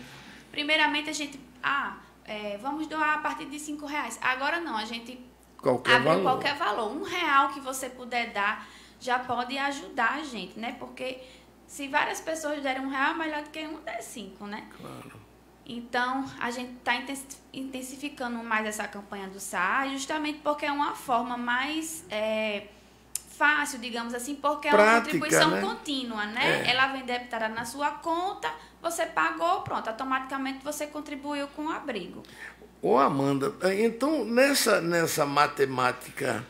[SPEAKER 8] primeiramente, a gente, ah, é, vamos doar a partir de cinco reais. Agora não, a gente
[SPEAKER 3] Qualquer
[SPEAKER 8] abriu
[SPEAKER 3] valor.
[SPEAKER 8] qualquer valor. Um real que você puder dar já pode ajudar a gente, né? Porque se várias pessoas derem um real, é melhor do que um der cinco, né?
[SPEAKER 3] Claro.
[SPEAKER 8] Então, a gente está intensificando mais essa campanha do SAA, justamente porque é uma forma mais é, fácil, digamos assim, porque é uma contribuição
[SPEAKER 3] né?
[SPEAKER 8] contínua, né?
[SPEAKER 3] É.
[SPEAKER 8] Ela vem debitada na sua conta, você pagou, pronto, automaticamente você contribuiu com o abrigo.
[SPEAKER 3] Ô Amanda, então nessa, nessa matemática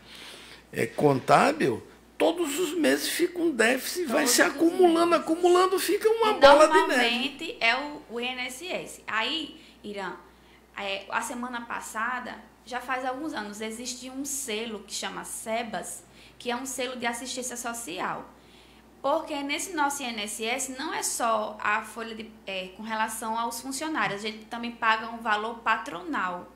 [SPEAKER 3] é, contábil, todos os meses fica um déficit, vai
[SPEAKER 8] Todos
[SPEAKER 3] se
[SPEAKER 8] os
[SPEAKER 3] acumulando,
[SPEAKER 8] meses.
[SPEAKER 3] acumulando, fica uma
[SPEAKER 8] E
[SPEAKER 3] bola de neve.
[SPEAKER 8] normalmente é o, o INSS. Aí, Irã, é, a semana passada, já faz alguns anos, existia um selo que chama SEBAS, que é um selo de assistência social. Porque nesse nosso INSS não é só a folha de, é, com relação aos funcionários, a gente também paga um valor patronal.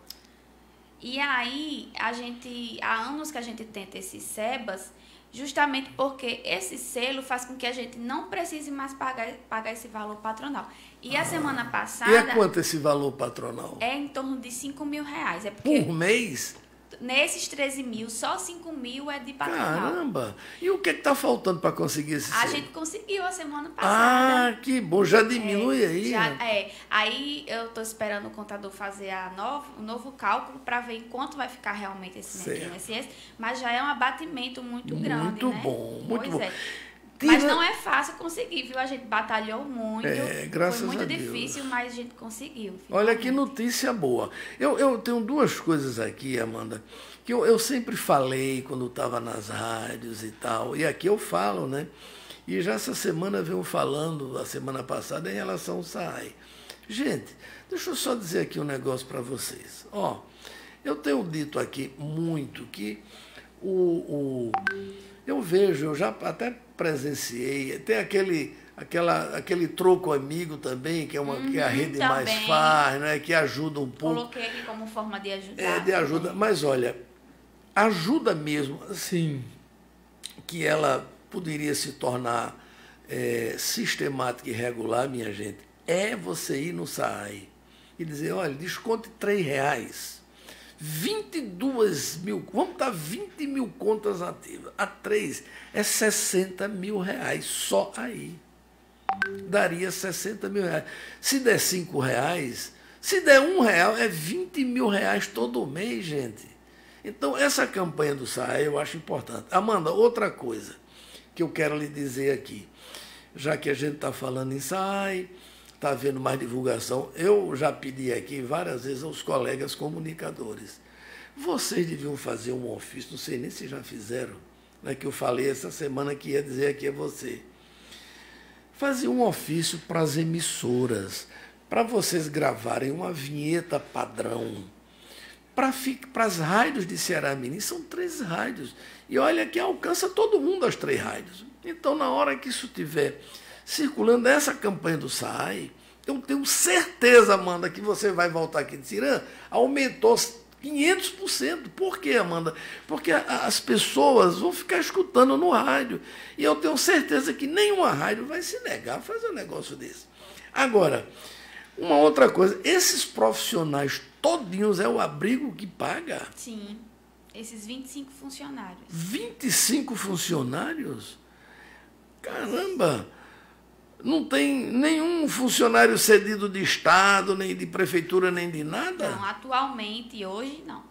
[SPEAKER 8] E aí, a gente, há anos que a gente tenta esses SEBAS, justamente porque esse selo faz com que a gente não precise mais pagar, pagar esse valor patronal. E a semana passada
[SPEAKER 3] E é quanto esse valor patronal?
[SPEAKER 8] é em torno de 5 mil reais. É porque
[SPEAKER 3] Por mês?
[SPEAKER 8] Nesses 13 mil, só 5 mil é de patronal.
[SPEAKER 3] Caramba! E o que está faltando para conseguir esse
[SPEAKER 8] A gente conseguiu a semana passada.
[SPEAKER 3] Ah, que bom, já diminui aí.
[SPEAKER 8] Já-
[SPEAKER 3] né?
[SPEAKER 8] é, aí eu tô esperando o contador fazer a novo, o novo cálculo para ver em quanto vai ficar realmente esse. INSS, mas já é um abatimento muito grande,
[SPEAKER 3] Muito
[SPEAKER 8] né?
[SPEAKER 3] bom, muito
[SPEAKER 8] Pois
[SPEAKER 3] bom.
[SPEAKER 8] é. Mas não é fácil conseguir, viu? A gente batalhou muito.
[SPEAKER 3] É, graças
[SPEAKER 8] Foi muito
[SPEAKER 3] a Deus.
[SPEAKER 8] difícil, mas a gente conseguiu.
[SPEAKER 3] Olha que
[SPEAKER 8] finalmente.
[SPEAKER 3] notícia boa. Eu, eu tenho duas coisas aqui, Amanda, que eu, eu sempre falei quando estava nas rádios e tal, e aqui eu falo, né? E já essa semana venho falando, a semana passada, em relação ao SAI. Gente, deixa eu só dizer aqui um negócio para vocês. Ó, eu tenho dito aqui muito que o, o- eu vejo, eu já até presenciei, tem aquele, aquela, aquele troco amigo também, que é uma que a
[SPEAKER 8] Uhum,
[SPEAKER 3] rede mais
[SPEAKER 8] também.
[SPEAKER 3] faz, né, que ajuda um pouco.
[SPEAKER 8] Coloquei aqui como forma de ajudar.
[SPEAKER 3] É, de ajuda. Mas olha, ajuda mesmo, assim, que ela poderia se tornar é, sistemática e regular, minha gente, é você ir no SAI e dizer, olha, desconte R$ reais. 22 mil, vamos dar 20 mil contas ativas. A 3 é 60 mil reais só aí daria 60 mil reais. Se der 5 reais, se der um real, é 20 mil reais todo mês, gente. Então, essa campanha do SAE eu acho importante. Amanda, outra coisa que eu quero lhe dizer aqui, já que a gente está falando em SAE, está havendo mais divulgação, eu já pedi aqui várias vezes aos colegas comunicadores. Vocês deviam fazer um ofício, não sei nem se já fizeram, né, que eu falei essa semana que ia dizer aqui a você fazer um ofício para as emissoras, para vocês gravarem uma vinheta padrão, para as rádios de Ceará Mirim, são três rádios. E olha que alcança todo mundo as três rádios. Então, na hora que isso estiver circulando, essa campanha do SAI, eu tenho certeza, Amanda, que você vai voltar aqui de Cirã, aumentou 500%. Por quê, Amanda? Porque as pessoas vão ficar escutando no rádio. E eu tenho certeza que nenhuma rádio vai se negar a fazer um negócio desse. Agora, uma outra coisa, esses profissionais todinhos é o abrigo que paga?
[SPEAKER 8] Sim. Esses 25 funcionários.
[SPEAKER 3] 25 funcionários? Caramba! Não tem nenhum funcionário cedido de Estado, nem de prefeitura, nem de nada?
[SPEAKER 8] Não, atualmente, hoje, não.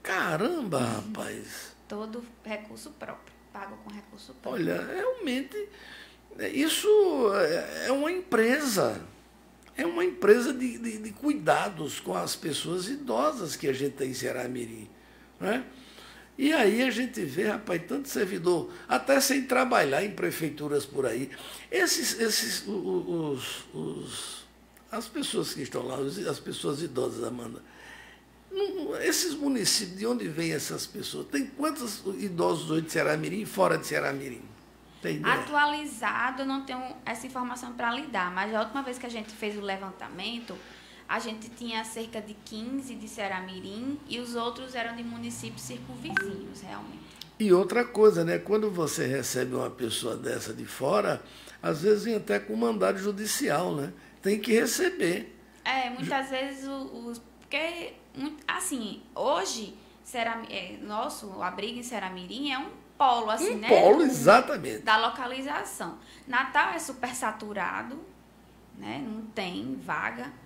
[SPEAKER 3] Caramba, rapaz!
[SPEAKER 8] Todo recurso próprio. Pago com recurso próprio.
[SPEAKER 3] Olha, realmente, é, isso é é uma empresa. É uma empresa de, de, de cuidados com as pessoas idosas que a gente tem em Ceará Mirim. Né? E aí a gente vê, rapaz, tanto servidor, até sem trabalhar em prefeituras por aí. Esses, esses, os, os, as pessoas que estão lá, as pessoas idosas, Amanda, esses municípios, de onde vêm essas pessoas? Tem quantos idosos hoje de Ceará Mirim e fora de Ceará Mirim?
[SPEAKER 8] Atualizado, eu não tenho essa informação para lhe dar, mas a última vez que a gente fez o levantamento, a gente tinha cerca de 15 de Ceramirim e os outros eram de municípios circunvizinhos, realmente.
[SPEAKER 3] E outra coisa, né? Quando você recebe uma pessoa dessa de fora, às vezes vem até com mandado judicial, né? Tem que receber.
[SPEAKER 8] É, muitas vezes os. Porque, assim, hoje, Cerami, é, nosso o abrigo em Ceramirim é um polo, assim,
[SPEAKER 3] Um
[SPEAKER 8] né?
[SPEAKER 3] polo, exatamente.
[SPEAKER 8] Da localização. Natal é super saturado, né? Não tem vaga.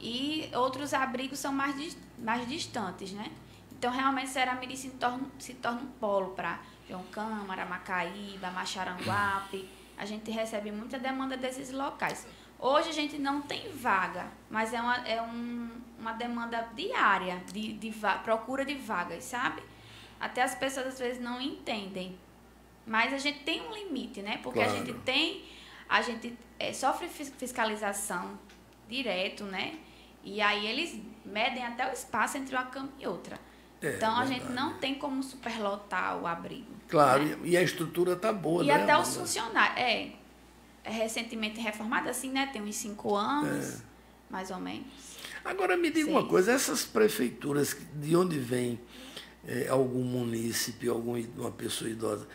[SPEAKER 8] E outros abrigos são mais, mais distantes, né? Então, realmente, Ceramirim se torna, se torna um polo para João Câmara, Macaíba, Macharanguape. A gente recebe muita demanda desses locais. Hoje a gente não tem vaga, mas é uma, é um, uma demanda diária de, de procura de vagas, sabe? até as pessoas às vezes não entendem. Mas a gente tem um limite, né? Porque a
[SPEAKER 3] Claro.
[SPEAKER 8] gente tem, a gente é, sofre fis- fiscalização direto, né? E aí eles medem até o espaço entre uma cama e outra.
[SPEAKER 3] É,
[SPEAKER 8] então a gente não tem como superlotar o abrigo.
[SPEAKER 3] Claro,
[SPEAKER 8] né?
[SPEAKER 3] e, e a estrutura tá boa,
[SPEAKER 8] E
[SPEAKER 3] né?
[SPEAKER 8] até os funcionários. É, é recentemente reformado, assim, né? Tem uns cinco anos,
[SPEAKER 3] É.
[SPEAKER 8] mais ou menos.
[SPEAKER 3] Agora me diga
[SPEAKER 8] Sim.
[SPEAKER 3] uma coisa, essas prefeituras, de onde vem eh, algum munícipe, alguma pessoa idosa,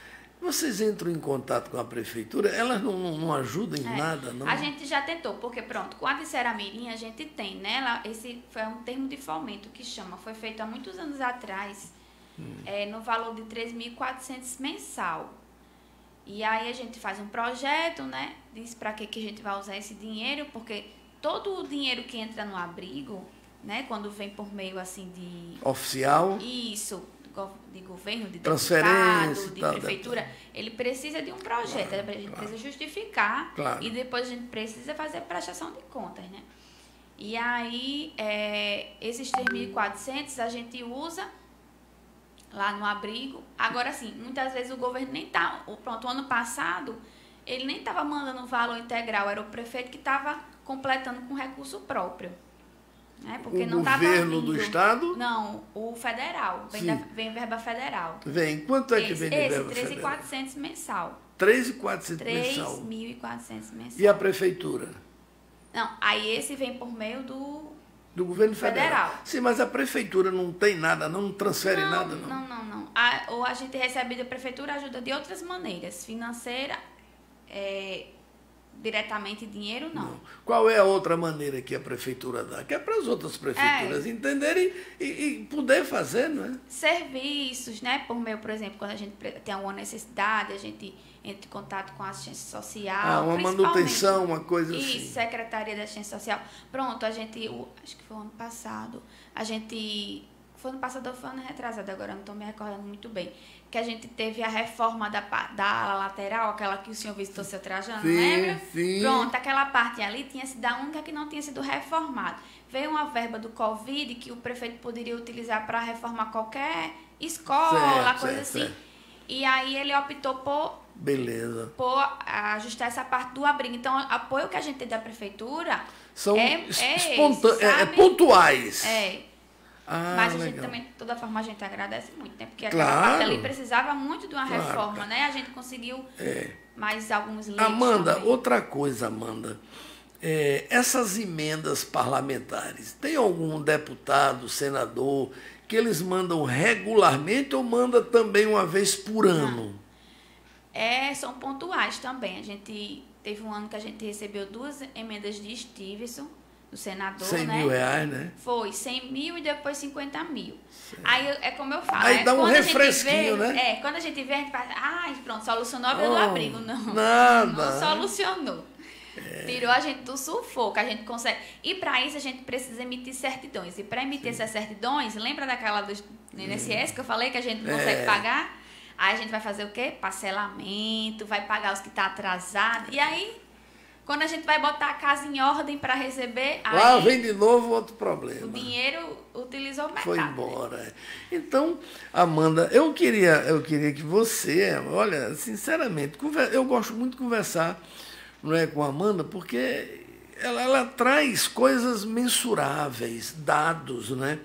[SPEAKER 3] vocês entram em contato com a prefeitura, elas não, não, não ajudam em
[SPEAKER 8] É.
[SPEAKER 3] nada, não?
[SPEAKER 8] A gente já tentou, porque pronto, com a de Ceramirim a gente tem, né? Ela, esse foi um termo de fomento que chama, foi feito há muitos anos atrás,
[SPEAKER 3] Hum.
[SPEAKER 8] é, no valor de 3.400 mensal. E aí a gente faz um projeto, né? Diz para que, que a gente vai usar esse dinheiro, porque todo o dinheiro que entra no abrigo, né? Quando vem por meio assim de
[SPEAKER 3] Oficial,
[SPEAKER 8] isso, de governo, de
[SPEAKER 3] Transferência
[SPEAKER 8] deputado, de
[SPEAKER 3] tal,
[SPEAKER 8] prefeitura, ele precisa de um projeto, a gente precisa justificar
[SPEAKER 3] Claro.
[SPEAKER 8] e depois a gente precisa fazer prestação de contas, né? E aí, é, esses 3.400 a gente usa lá no abrigo. Agora, sim, muitas vezes o governo nem tá. Pronto, o ano passado, ele nem estava mandando o valor integral, era o prefeito que estava completando com recurso próprio. Né? Porque
[SPEAKER 3] O
[SPEAKER 8] não tava
[SPEAKER 3] governo do estado?
[SPEAKER 8] Não, o federal. Vem, da, vem verba federal.
[SPEAKER 3] vem. Quanto é que
[SPEAKER 8] esse,
[SPEAKER 3] vem de
[SPEAKER 8] esse
[SPEAKER 3] verba federal?
[SPEAKER 8] 3.400 mensal.
[SPEAKER 3] 3.400 mensal.
[SPEAKER 8] 3.400 mensal.
[SPEAKER 3] E a prefeitura?
[SPEAKER 8] Não, aí esse vem por meio do.
[SPEAKER 3] Do governo federal.
[SPEAKER 8] Federal.
[SPEAKER 3] Sim, mas a prefeitura não tem nada, não transfere
[SPEAKER 8] não,
[SPEAKER 3] nada, não.
[SPEAKER 8] Não, não, não. A, ou a gente recebe da prefeitura ajuda de outras maneiras. Financeira, é, diretamente dinheiro, não.
[SPEAKER 3] Qual é a outra maneira que a prefeitura dá? Que é para as outras
[SPEAKER 8] É.
[SPEAKER 3] prefeituras entenderem e, e poder fazer, não é?
[SPEAKER 8] Serviços, né? Por meio, por exemplo, quando a gente tem alguma necessidade, a gente entra em contato com a assistência social.
[SPEAKER 3] Ah, uma manutenção, uma coisa
[SPEAKER 8] Isso,
[SPEAKER 3] assim.
[SPEAKER 8] Secretaria da Assistência Social. Pronto, a gente, acho que foi ano passado, a gente, foi ano passado ou foi ano retrasado, agora não estou me recordando muito bem, que a gente teve a reforma da, da ala lateral, aquela que o senhor visitou seu Trajano,
[SPEAKER 3] Sim,
[SPEAKER 8] lembra?
[SPEAKER 3] sim.
[SPEAKER 8] Pronto, aquela parte ali tinha sido a única que não tinha sido reformada. Veio uma verba do Covid que o prefeito poderia utilizar para reformar qualquer escola,
[SPEAKER 3] Certo,
[SPEAKER 8] coisa
[SPEAKER 3] certo,
[SPEAKER 8] assim.
[SPEAKER 3] certo.
[SPEAKER 8] E aí ele optou por
[SPEAKER 3] Beleza.
[SPEAKER 8] por ajustar essa parte do abrigo. Então, o apoio que a gente tem da prefeitura
[SPEAKER 3] São
[SPEAKER 8] é, é, esse,
[SPEAKER 3] é- é pontuais.
[SPEAKER 8] É.
[SPEAKER 3] Ah,
[SPEAKER 8] Mas a gente
[SPEAKER 3] legal.
[SPEAKER 8] também, de toda forma, a gente agradece muito, né? Porque aquela
[SPEAKER 3] Claro.
[SPEAKER 8] parte ali precisava muito de uma
[SPEAKER 3] Claro,
[SPEAKER 8] reforma, né? A gente conseguiu
[SPEAKER 3] É.
[SPEAKER 8] mais alguns leitos
[SPEAKER 3] Amanda,
[SPEAKER 8] também.
[SPEAKER 3] outra coisa, Amanda. É, essas emendas parlamentares, tem algum deputado, senador, que eles mandam regularmente ou manda também uma vez por ano?
[SPEAKER 8] É, são pontuais também. A gente teve um ano que a gente recebeu duas emendas de Stevenson, do senador,
[SPEAKER 3] 100
[SPEAKER 8] né?
[SPEAKER 3] mil reais, né?
[SPEAKER 8] Foi 100 mil e depois 50 mil. Aí é como eu falo.
[SPEAKER 3] Aí
[SPEAKER 8] é,
[SPEAKER 3] dá um refresquinho,
[SPEAKER 8] vê-
[SPEAKER 3] né?
[SPEAKER 8] É, quando a gente vê, a gente fala, ai, pronto, solucionou a
[SPEAKER 3] Oh,
[SPEAKER 8] abrigo. Não.
[SPEAKER 3] nada.
[SPEAKER 8] Não solucionou. Tirou a gente do sufoco, a gente consegue. E para isso a gente precisa emitir certidões. E para emitir essas certidões, lembra daquela do INSS que eu falei que a gente não consegue
[SPEAKER 3] É.
[SPEAKER 8] pagar? Aí a gente vai fazer o quê? Parcelamento, vai pagar os que tá atrasado. E aí, quando a gente vai botar a casa em ordem para receber,
[SPEAKER 3] Lá vem de novo outro problema.
[SPEAKER 8] o dinheiro utilizou metade.
[SPEAKER 3] Foi embora. Então, Amanda, eu queria, eu queria que você, olha, sinceramente, eu gosto muito de conversar não é, com a Amanda, porque ela, ela traz coisas mensuráveis, dados, né?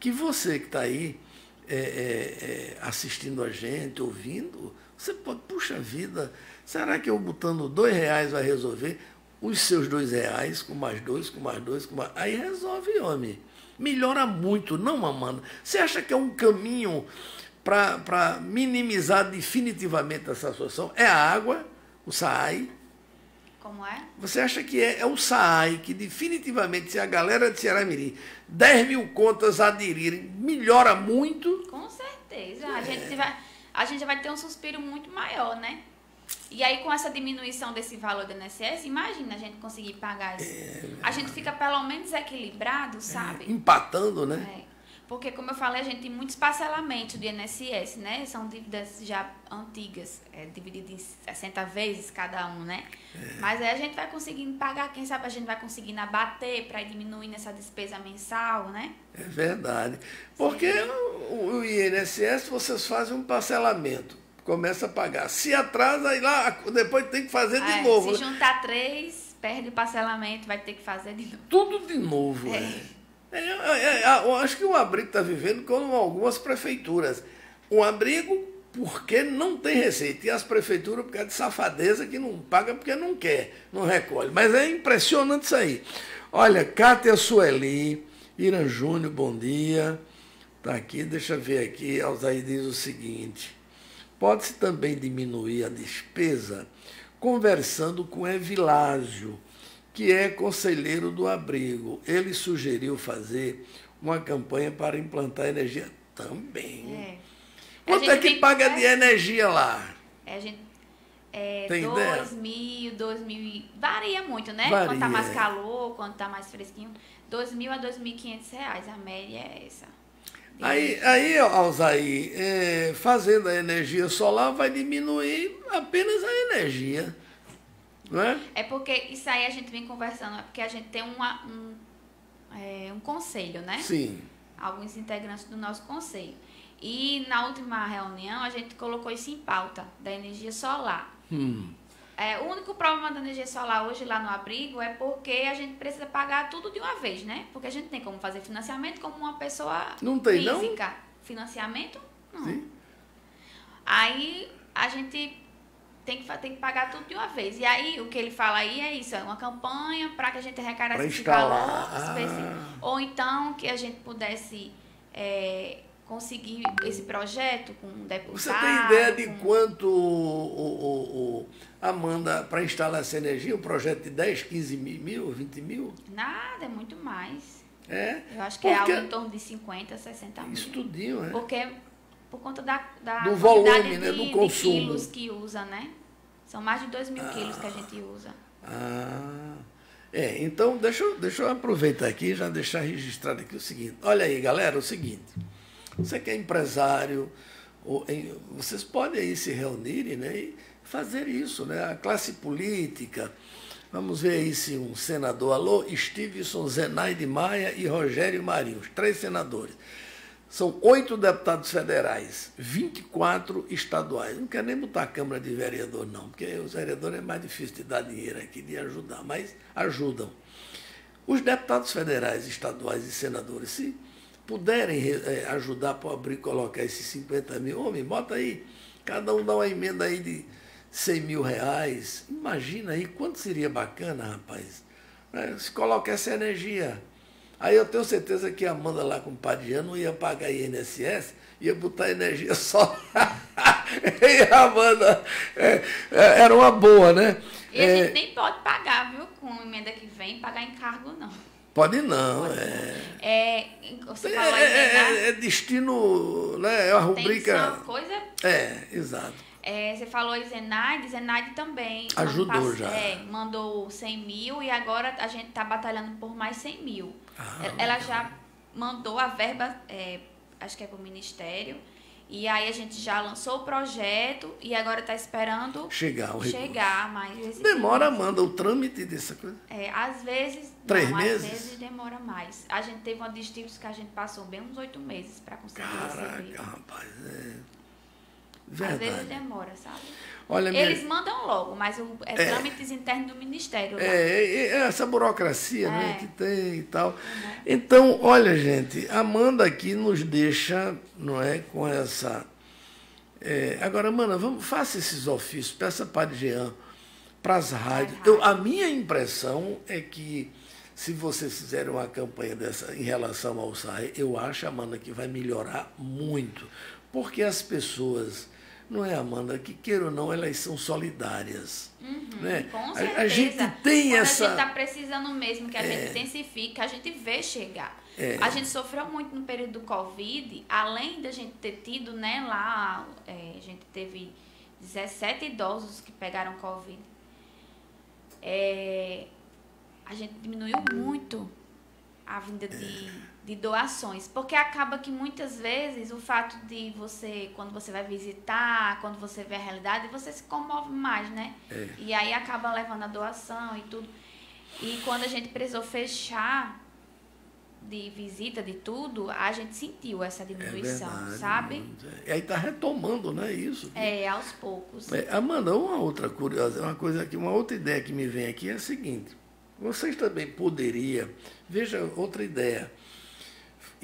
[SPEAKER 3] Que você que está aí é, é, é, assistindo a gente, ouvindo, você pode, puxa vida, será que eu botando dois reais vai resolver? Os seus dois reais, com mais dois, com mais dois, com mais. Aí resolve, homem. Melhora muito, não, Amanda? Você acha que é um caminho para minimizar definitivamente essa situação? É a água, o SAAI.
[SPEAKER 8] Como é?
[SPEAKER 3] Você acha que é, é o SAAI que definitivamente, se a galera de Ceará Mirim 10 mil contas aderirem, melhora muito?
[SPEAKER 8] Com certeza.
[SPEAKER 3] É.
[SPEAKER 8] A, gente vai, a gente vai ter um suspiro muito maior, né? E aí, com essa diminuição desse valor do INSS, imagina a gente conseguir pagar isso.
[SPEAKER 3] É,
[SPEAKER 8] a gente fica pelo menos equilibrado, sabe?
[SPEAKER 3] Empatando, né?
[SPEAKER 8] É. Porque, como eu falei, a gente tem muitos parcelamentos do INSS, né? São dívidas já antigas, é, divididas em 60 vezes cada um, né?
[SPEAKER 3] É.
[SPEAKER 8] Mas aí a gente vai conseguindo pagar, quem sabe a gente vai conseguindo abater para ir diminuindo essa despesa mensal, né?
[SPEAKER 3] É verdade. Porque o, o INSS, vocês fazem um parcelamento. Começa a pagar. Se atrasa, aí lá, depois tem que fazer de
[SPEAKER 8] É,
[SPEAKER 3] novo.
[SPEAKER 8] Se
[SPEAKER 3] né?
[SPEAKER 8] juntar três, perde o parcelamento, vai ter que fazer de novo.
[SPEAKER 3] Tudo de novo. É. É, é, é, eu acho que o abrigo está vivendo como algumas prefeituras. Um abrigo porque não tem receita. E as prefeituras, por causa de safadeza, que não paga porque não quer, não recolhe. Mas é impressionante isso aí. Olha, Cátia Sueli, Irã Júnior, bom dia. Está aqui, deixa eu ver aqui. Alzair diz o seguinte. Pode-se também diminuir a despesa conversando com Evilásio, que é conselheiro do abrigo. Ele sugeriu fazer uma campanha para implantar energia também.
[SPEAKER 8] É.
[SPEAKER 3] Quanto é que
[SPEAKER 8] tem
[SPEAKER 3] paga de energia lá?
[SPEAKER 8] É, a gente. É,
[SPEAKER 3] Tem ideia?
[SPEAKER 8] 2 mil, 2 mil. e- Varia muito, né?
[SPEAKER 3] Varia,
[SPEAKER 8] Quando tá mais calor, quando tá mais fresquinho. 2 mil a 2.500 reais. A média é essa.
[SPEAKER 3] Aí, aí Alzair, é, fazendo a energia solar vai diminuir apenas a energia. Não é?
[SPEAKER 8] É porque isso aí a gente vem conversando, é porque a gente tem uma, um, é, um conselho, né?
[SPEAKER 3] Sim.
[SPEAKER 8] Alguns integrantes do nosso conselho. E na última reunião a gente colocou isso em pauta, da energia solar.
[SPEAKER 3] Hum.
[SPEAKER 8] É, o único problema da energia solar hoje lá no abrigo é porque a gente precisa pagar tudo de uma vez, né? Porque a gente tem como fazer financiamento como uma pessoa
[SPEAKER 3] Não tem, não?
[SPEAKER 8] física. Financiamento? Não.
[SPEAKER 3] Sim.
[SPEAKER 8] Aí a gente tem que, tem que pagar tudo de uma vez. E aí o que ele fala aí é isso, é uma campanha para que a gente arrecadasse esse valor
[SPEAKER 3] Ah.
[SPEAKER 8] Ou então que a gente pudesse é, conseguir esse projeto com um deputado.
[SPEAKER 3] Você tem ideia de
[SPEAKER 8] com-
[SPEAKER 3] quanto o, o, o- Amanda, para instalar essa energia, um projeto de 10, 15 mil, 20 mil?
[SPEAKER 8] Nada, é muito mais.
[SPEAKER 3] É?
[SPEAKER 8] Eu acho que é
[SPEAKER 3] Porque-
[SPEAKER 8] algo em torno de 50, 60 mil.
[SPEAKER 3] Isso tudinho, é?
[SPEAKER 8] Porque por conta da, da
[SPEAKER 3] Do volume, né, do
[SPEAKER 8] de-
[SPEAKER 3] consumo.
[SPEAKER 8] de quilos que usa, né? São mais de 2 mil quilos que a gente usa.
[SPEAKER 3] Ah, é, então deixa, eu- deixa eu aproveitar aqui e já deixar registrado aqui o seguinte. Olha aí, galera, o seguinte. Você que é empresário, ou em- vocês podem aí se reunirem né, e fazer isso, né? A classe política. Vamos ver aí se um senador, alô, Stevenson, Zenaide Maia e Rogério Marinho, os três senadores. São oito deputados federais, 24 estaduais. Não quero nem botar a Câmara de Vereador, não, porque os vereadores é mais difícil de dar dinheiro aqui, de ajudar, mas ajudam. Os deputados federais, estaduais e senadores, se puderem eh, ajudar para abrir colocar esses 50 mil, homem, bota aí, cada um dá uma emenda aí de 100 mil reais. Imagina aí quanto seria bacana, rapaz, né, se colocar essa energia. Aí eu tenho certeza que a Amanda lá com o Padiano não ia pagar INSS, ia botar energia só. e a Amanda é, é, era uma boa, né?
[SPEAKER 8] E a
[SPEAKER 3] É,
[SPEAKER 8] gente nem pode pagar, viu? Com a emenda que vem, pagar encargo não.
[SPEAKER 3] Pode não, é.
[SPEAKER 8] É, você
[SPEAKER 3] É,
[SPEAKER 8] falou
[SPEAKER 3] é- é- é destino, né? É uma
[SPEAKER 8] tem
[SPEAKER 3] rubrica.
[SPEAKER 8] uma coisa
[SPEAKER 3] É, exato.
[SPEAKER 8] É, você falou em Zenaide, Zenaide também.
[SPEAKER 3] Ajudou já.
[SPEAKER 8] É, mandou 100 mil e agora a gente está batalhando por mais 100 mil.
[SPEAKER 3] Ah,
[SPEAKER 8] ela, ela já mandou a verba, é, acho que é para o Ministério, e aí a gente já lançou o projeto e agora está esperando
[SPEAKER 3] Chegar o
[SPEAKER 8] chegar mais vezes.
[SPEAKER 3] Demora, manda o trâmite dessa coisa.
[SPEAKER 8] É, às vezes.
[SPEAKER 3] Três
[SPEAKER 8] não,
[SPEAKER 3] meses?
[SPEAKER 8] Às vezes demora mais. A gente teve uma distritos que a gente passou bem uns oito meses para conseguir receber.
[SPEAKER 3] Caraca, rapaz, é.
[SPEAKER 8] Às vezes
[SPEAKER 3] Verdade.
[SPEAKER 8] demora, sabe?
[SPEAKER 3] Olha, minha-
[SPEAKER 8] Eles mandam logo, mas o, é, trâmites internos do Ministério. lá.
[SPEAKER 3] É, é, é essa burocracia né,
[SPEAKER 8] É. Uhum.
[SPEAKER 3] que tem e tal. Então, olha, gente, a Amanda aqui nos deixa, não é, com essa. é, agora, Amanda, vamos, faça esses ofícios, peça para o Jean, para as rádios. Eu, a minha impressão é que se vocês fizerem uma campanha dessa em relação ao SAI, eu acho, Amanda, que vai melhorar muito. Porque as pessoas, não é, Amanda, que queira ou não, elas são solidárias. né?
[SPEAKER 8] Uhum, Com
[SPEAKER 3] A-
[SPEAKER 8] certeza.
[SPEAKER 3] a, gente tem
[SPEAKER 8] Quando
[SPEAKER 3] essa.
[SPEAKER 8] a gente está precisando mesmo que a gente intensifique, a gente vê chegar.
[SPEAKER 3] É.
[SPEAKER 8] A gente sofreu muito no período do Covid, além da gente ter tido, né, lá, é, a gente teve 17 idosos que pegaram Covid. É, a gente diminuiu muito a vinda de, de doações, porque acaba que muitas vezes o fato de você, quando você vai visitar, quando você vê a realidade, você se comove mais, né?
[SPEAKER 3] É.
[SPEAKER 8] E aí acaba levando a doação e tudo. E quando a gente precisou fechar, de visita, de tudo, a gente sentiu essa
[SPEAKER 3] É
[SPEAKER 8] diminuição,
[SPEAKER 3] verdade.
[SPEAKER 8] sabe?
[SPEAKER 3] E aí está retomando, né? Isso.
[SPEAKER 8] É, aos poucos.
[SPEAKER 3] É, Amanda, uma outra curiosa, uma coisa aqui, uma outra ideia que me vem aqui é a seguinte: vocês também poderiam, veja outra ideia,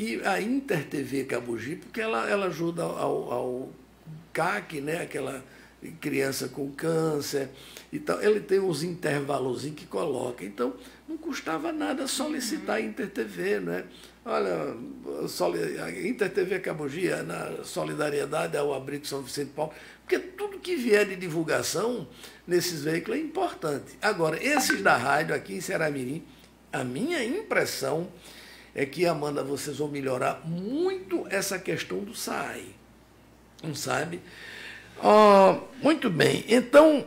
[SPEAKER 3] e a Inter TV Cabugi, porque ela, ela ajuda ao, ao CAC, né? Aquela criança com câncer e tal, ele tem uns intervalos que coloca. Então, não custava nada solicitar a Inter TV, né? Olha, a Inter TV Cabugia, na solidariedade ao Abrigo São Vicente Paulo, porque tudo que vier de divulgação nesses veículos é importante. Agora, esses da rádio aqui em Ceramirim, a minha impressão é que, Amanda, vocês vão melhorar muito essa questão do SAI. Não sabe? Ó, muito bem. Então,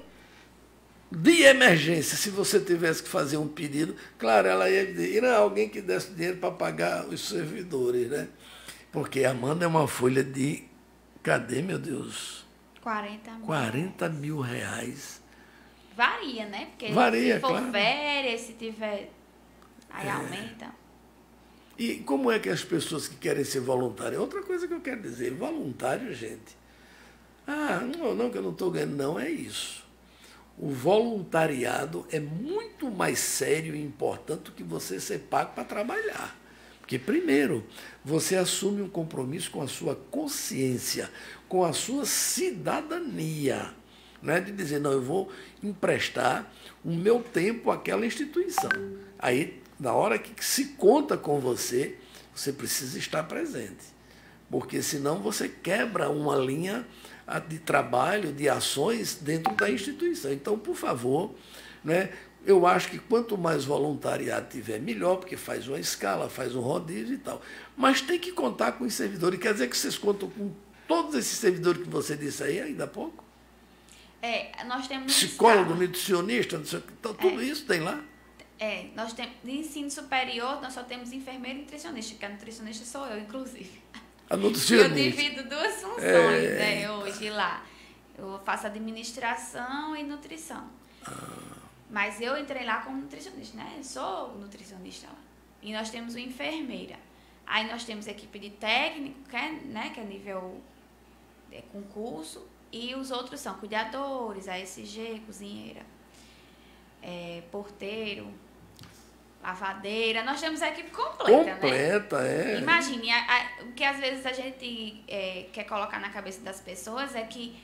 [SPEAKER 3] de emergência, se você tivesse que fazer um pedido, claro, ela ia dizer, "Irã, alguém que desse dinheiro para pagar os servidores, né? Porque a Amanda é uma folha de, cadê, meu Deus?
[SPEAKER 8] 40 mil.
[SPEAKER 3] 40 mil reais.
[SPEAKER 8] Varia, né? Porque
[SPEAKER 3] Varia,
[SPEAKER 8] se for
[SPEAKER 3] claro.
[SPEAKER 8] férias, se tiver. Aí
[SPEAKER 3] É.
[SPEAKER 8] aumenta.
[SPEAKER 3] E como é que as pessoas que querem ser voluntárias? Outra coisa que eu quero dizer, voluntário, gente. Ah, não, não que eu não estou ganhando, não, é isso. O voluntariado é muito mais sério e importante do que você ser pago para trabalhar. Porque, primeiro, você assume um compromisso com a sua consciência, com a sua cidadania. Não é de dizer, não, eu vou emprestar o meu tempo àquela instituição. Aí, na hora que se conta com você, você precisa estar presente. Porque senão você quebra uma linha de trabalho, de ações dentro da instituição. Então, por favor, né, eu acho que quanto mais voluntariado tiver, melhor, porque faz uma escala, faz um rodízio e tal. Mas tem que contar com os servidores. Quer dizer que vocês contam com todos esses servidores que você disse aí ainda há pouco?
[SPEAKER 8] É, nós temos.
[SPEAKER 3] Psicólogo, nutricionista, não sei o que, então, tudo isso tem lá.
[SPEAKER 8] É, nós temos. De ensino superior, nós só temos enfermeiro e nutricionista, que a nutricionista sou eu, inclusive.
[SPEAKER 3] A
[SPEAKER 8] E eu
[SPEAKER 3] nutricionista.
[SPEAKER 8] divido duas funções
[SPEAKER 3] É.
[SPEAKER 8] né, hoje lá. Eu faço administração e nutrição.
[SPEAKER 3] Ah.
[SPEAKER 8] Mas eu entrei lá como nutricionista, né? Eu sou nutricionista lá. E nós temos uma enfermeira. Aí nós temos equipe de técnico, que é, né, que é nível é, concurso. E os outros são cuidadores, ASG, cozinheira, é, porteiro, lavadeira. Nós temos a equipe completa, né?
[SPEAKER 3] Completa, é.
[SPEAKER 8] Imagine, a- a- o que às vezes a gente é, quer colocar na cabeça das pessoas é que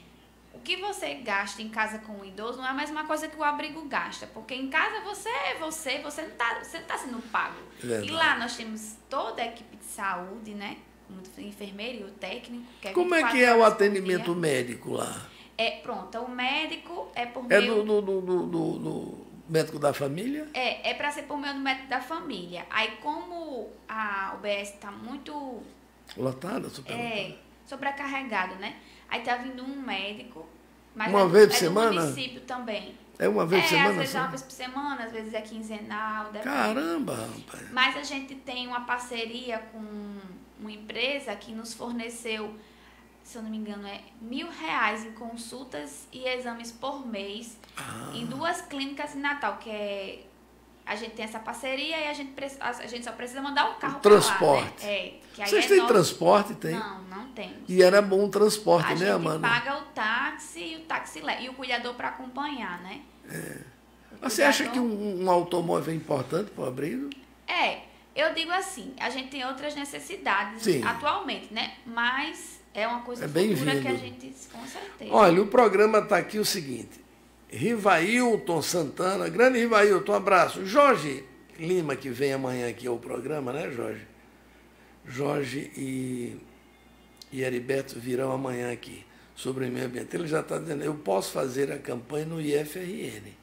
[SPEAKER 8] o que você gasta em casa com o idoso não é a mesma coisa que o abrigo gasta. Porque em casa você é você, você não está você não tá sendo pago.
[SPEAKER 3] Verdade.
[SPEAKER 8] E lá nós temos toda a equipe de saúde, né? O enfermeiro e o técnico. Que é
[SPEAKER 3] Como é
[SPEAKER 8] 24
[SPEAKER 3] que é o atendimento médico lá?
[SPEAKER 8] É, pronto, o médico é por
[SPEAKER 3] É
[SPEAKER 8] meio...
[SPEAKER 3] do, do, do, do- do- do médico da família?
[SPEAKER 8] É, é para ser por meio do médico da família. Aí como a UBS está muito
[SPEAKER 3] Lotada, super
[SPEAKER 8] É, sobrecarregado, né? Aí tá vindo um médico, mas
[SPEAKER 3] Uma
[SPEAKER 8] é,
[SPEAKER 3] vez por
[SPEAKER 8] é
[SPEAKER 3] semana?
[SPEAKER 8] município também.
[SPEAKER 3] É uma vez
[SPEAKER 8] é,
[SPEAKER 3] por semana?
[SPEAKER 8] às vezes é uma vez por semana, às vezes é quinzenal, depende.
[SPEAKER 3] Caramba, rapaz.
[SPEAKER 8] Mas a gente tem uma parceria com uma empresa que nos forneceu, se eu não me engano, é mil reais em consultas e exames por mês
[SPEAKER 3] Ah.
[SPEAKER 8] em duas clínicas em Natal, que é a gente tem essa parceria e a gente, a gente só precisa mandar o carro pra
[SPEAKER 3] transporte.
[SPEAKER 8] lá, né? É,
[SPEAKER 3] Vocês
[SPEAKER 8] é
[SPEAKER 3] têm
[SPEAKER 8] nosso-
[SPEAKER 3] transporte? Tem?
[SPEAKER 8] Não, não temos.
[SPEAKER 3] E era bom o transporte,
[SPEAKER 8] A
[SPEAKER 3] né,
[SPEAKER 8] gente
[SPEAKER 3] Amanda?
[SPEAKER 8] paga o táxi e o táxi. E o cuidador para acompanhar, né? O
[SPEAKER 3] Você acha que um, um automóvel é importante para o abrigo?
[SPEAKER 8] É, eu digo assim, a gente tem outras necessidades
[SPEAKER 3] Sim.
[SPEAKER 8] atualmente, né? Mas é uma coisa
[SPEAKER 3] É
[SPEAKER 8] futura
[SPEAKER 3] bem-vindo.
[SPEAKER 8] que a gente, com certeza.
[SPEAKER 3] Olha, o programa está aqui o seguinte. Rivailton Santana, grande Rivailton, um abraço. Jorge Lima, que vem amanhã aqui ao programa, né, Jorge? Jorge e, e Heriberto virão amanhã aqui sobre o meio ambiente. Ele já está dizendo, eu posso fazer a campanha no IFRN.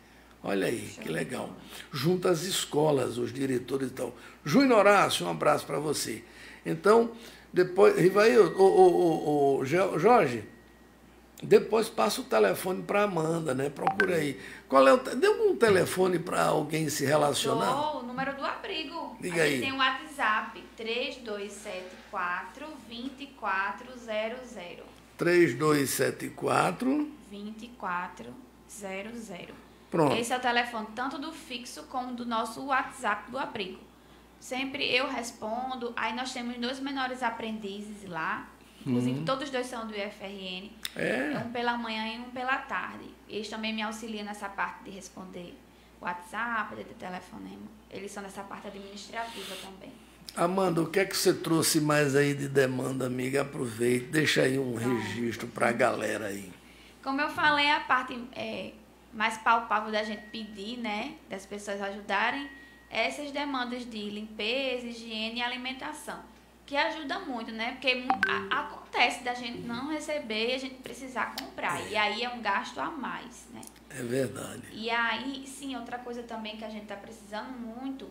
[SPEAKER 3] Olha aí, que legal. Junto às escolas, os diretores e tal. Júnior Horácio, um abraço para você. Então, depois, Rivailton, o, o, o, o Jo- Jorge, depois passa o telefone para Amanda, né? Procura aí. Qual é o te- Dê algum telefone para alguém se relacionar?
[SPEAKER 8] Dou o número do abrigo.
[SPEAKER 3] Diga aí.
[SPEAKER 8] tem o WhatsApp 3274 2400.
[SPEAKER 3] 3274.
[SPEAKER 8] 2400.
[SPEAKER 3] Pronto.
[SPEAKER 8] Esse é o telefone tanto do fixo como do nosso WhatsApp do abrigo. Sempre eu respondo. Aí nós temos dois menores aprendizes lá. Inclusive, todos os dois são do IFRN.
[SPEAKER 3] É.
[SPEAKER 8] Um pela manhã e um pela tarde. Eles também me auxiliam nessa parte de responder WhatsApp, de telefonema. Eles são nessa parte administrativa também.
[SPEAKER 3] Amanda, o que é que você trouxe mais aí de demanda, amiga? Aproveite, deixa aí um registro para a galera aí.
[SPEAKER 8] Como eu falei, a parte é, mais palpável da gente pedir, né, das pessoas ajudarem, essas demandas de limpeza, higiene e alimentação, que ajuda muito, né? Porque a- acontece da gente não receber e a gente precisar comprar, e aí é um gasto a mais, né?
[SPEAKER 3] É verdade.
[SPEAKER 8] E aí, sim, outra coisa também que a gente está precisando muito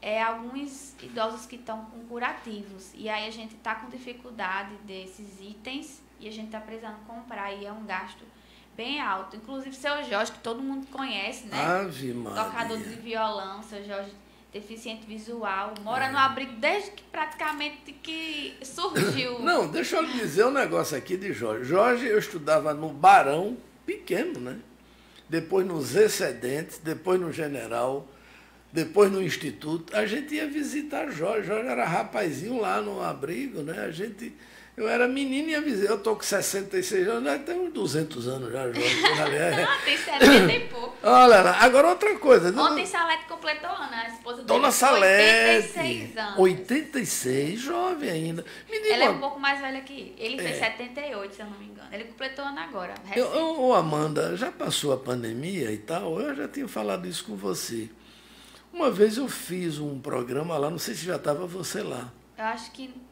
[SPEAKER 8] é alguns idosos que estão com curativos. E aí a gente está com dificuldade desses itens e a gente está precisando comprar e é um gasto bem alto. Inclusive seu Jorge, que todo mundo conhece, né?
[SPEAKER 3] Ave Maria.
[SPEAKER 8] Tocador de violão, seu Jorge deficiente visual, mora
[SPEAKER 3] É.
[SPEAKER 8] no abrigo desde que praticamente que surgiu.
[SPEAKER 3] Não, deixa eu lhe dizer um negócio aqui de Jorge. Jorge, eu estudava no Barão, pequeno, né? Depois nos Excedentes, depois no General, depois no Instituto. A gente ia visitar Jorge. Jorge era rapazinho lá no abrigo, né? A gente. Eu era menino e visitar. Eu estou com 66 anos, né? tem uns 200 anos já, Jorge. É.
[SPEAKER 8] Não, tem 70 e pouco.
[SPEAKER 3] Olha lá, agora outra coisa.
[SPEAKER 8] Ontem Salete completou ano, a esposa.
[SPEAKER 3] Dona Salete,
[SPEAKER 8] 86 anos.
[SPEAKER 3] 86, jovem ainda. Me diga
[SPEAKER 8] Ela é um pouco mais velha que ele. Ele fez 78, se eu não me engano. Ele completou ano agora. Recente.
[SPEAKER 3] eu- ô, Amanda, já passou a pandemia e tal? Eu já tinha falado isso com você. Uma vez eu fiz um programa lá, não sei se já estava você lá.
[SPEAKER 8] Eu acho que não.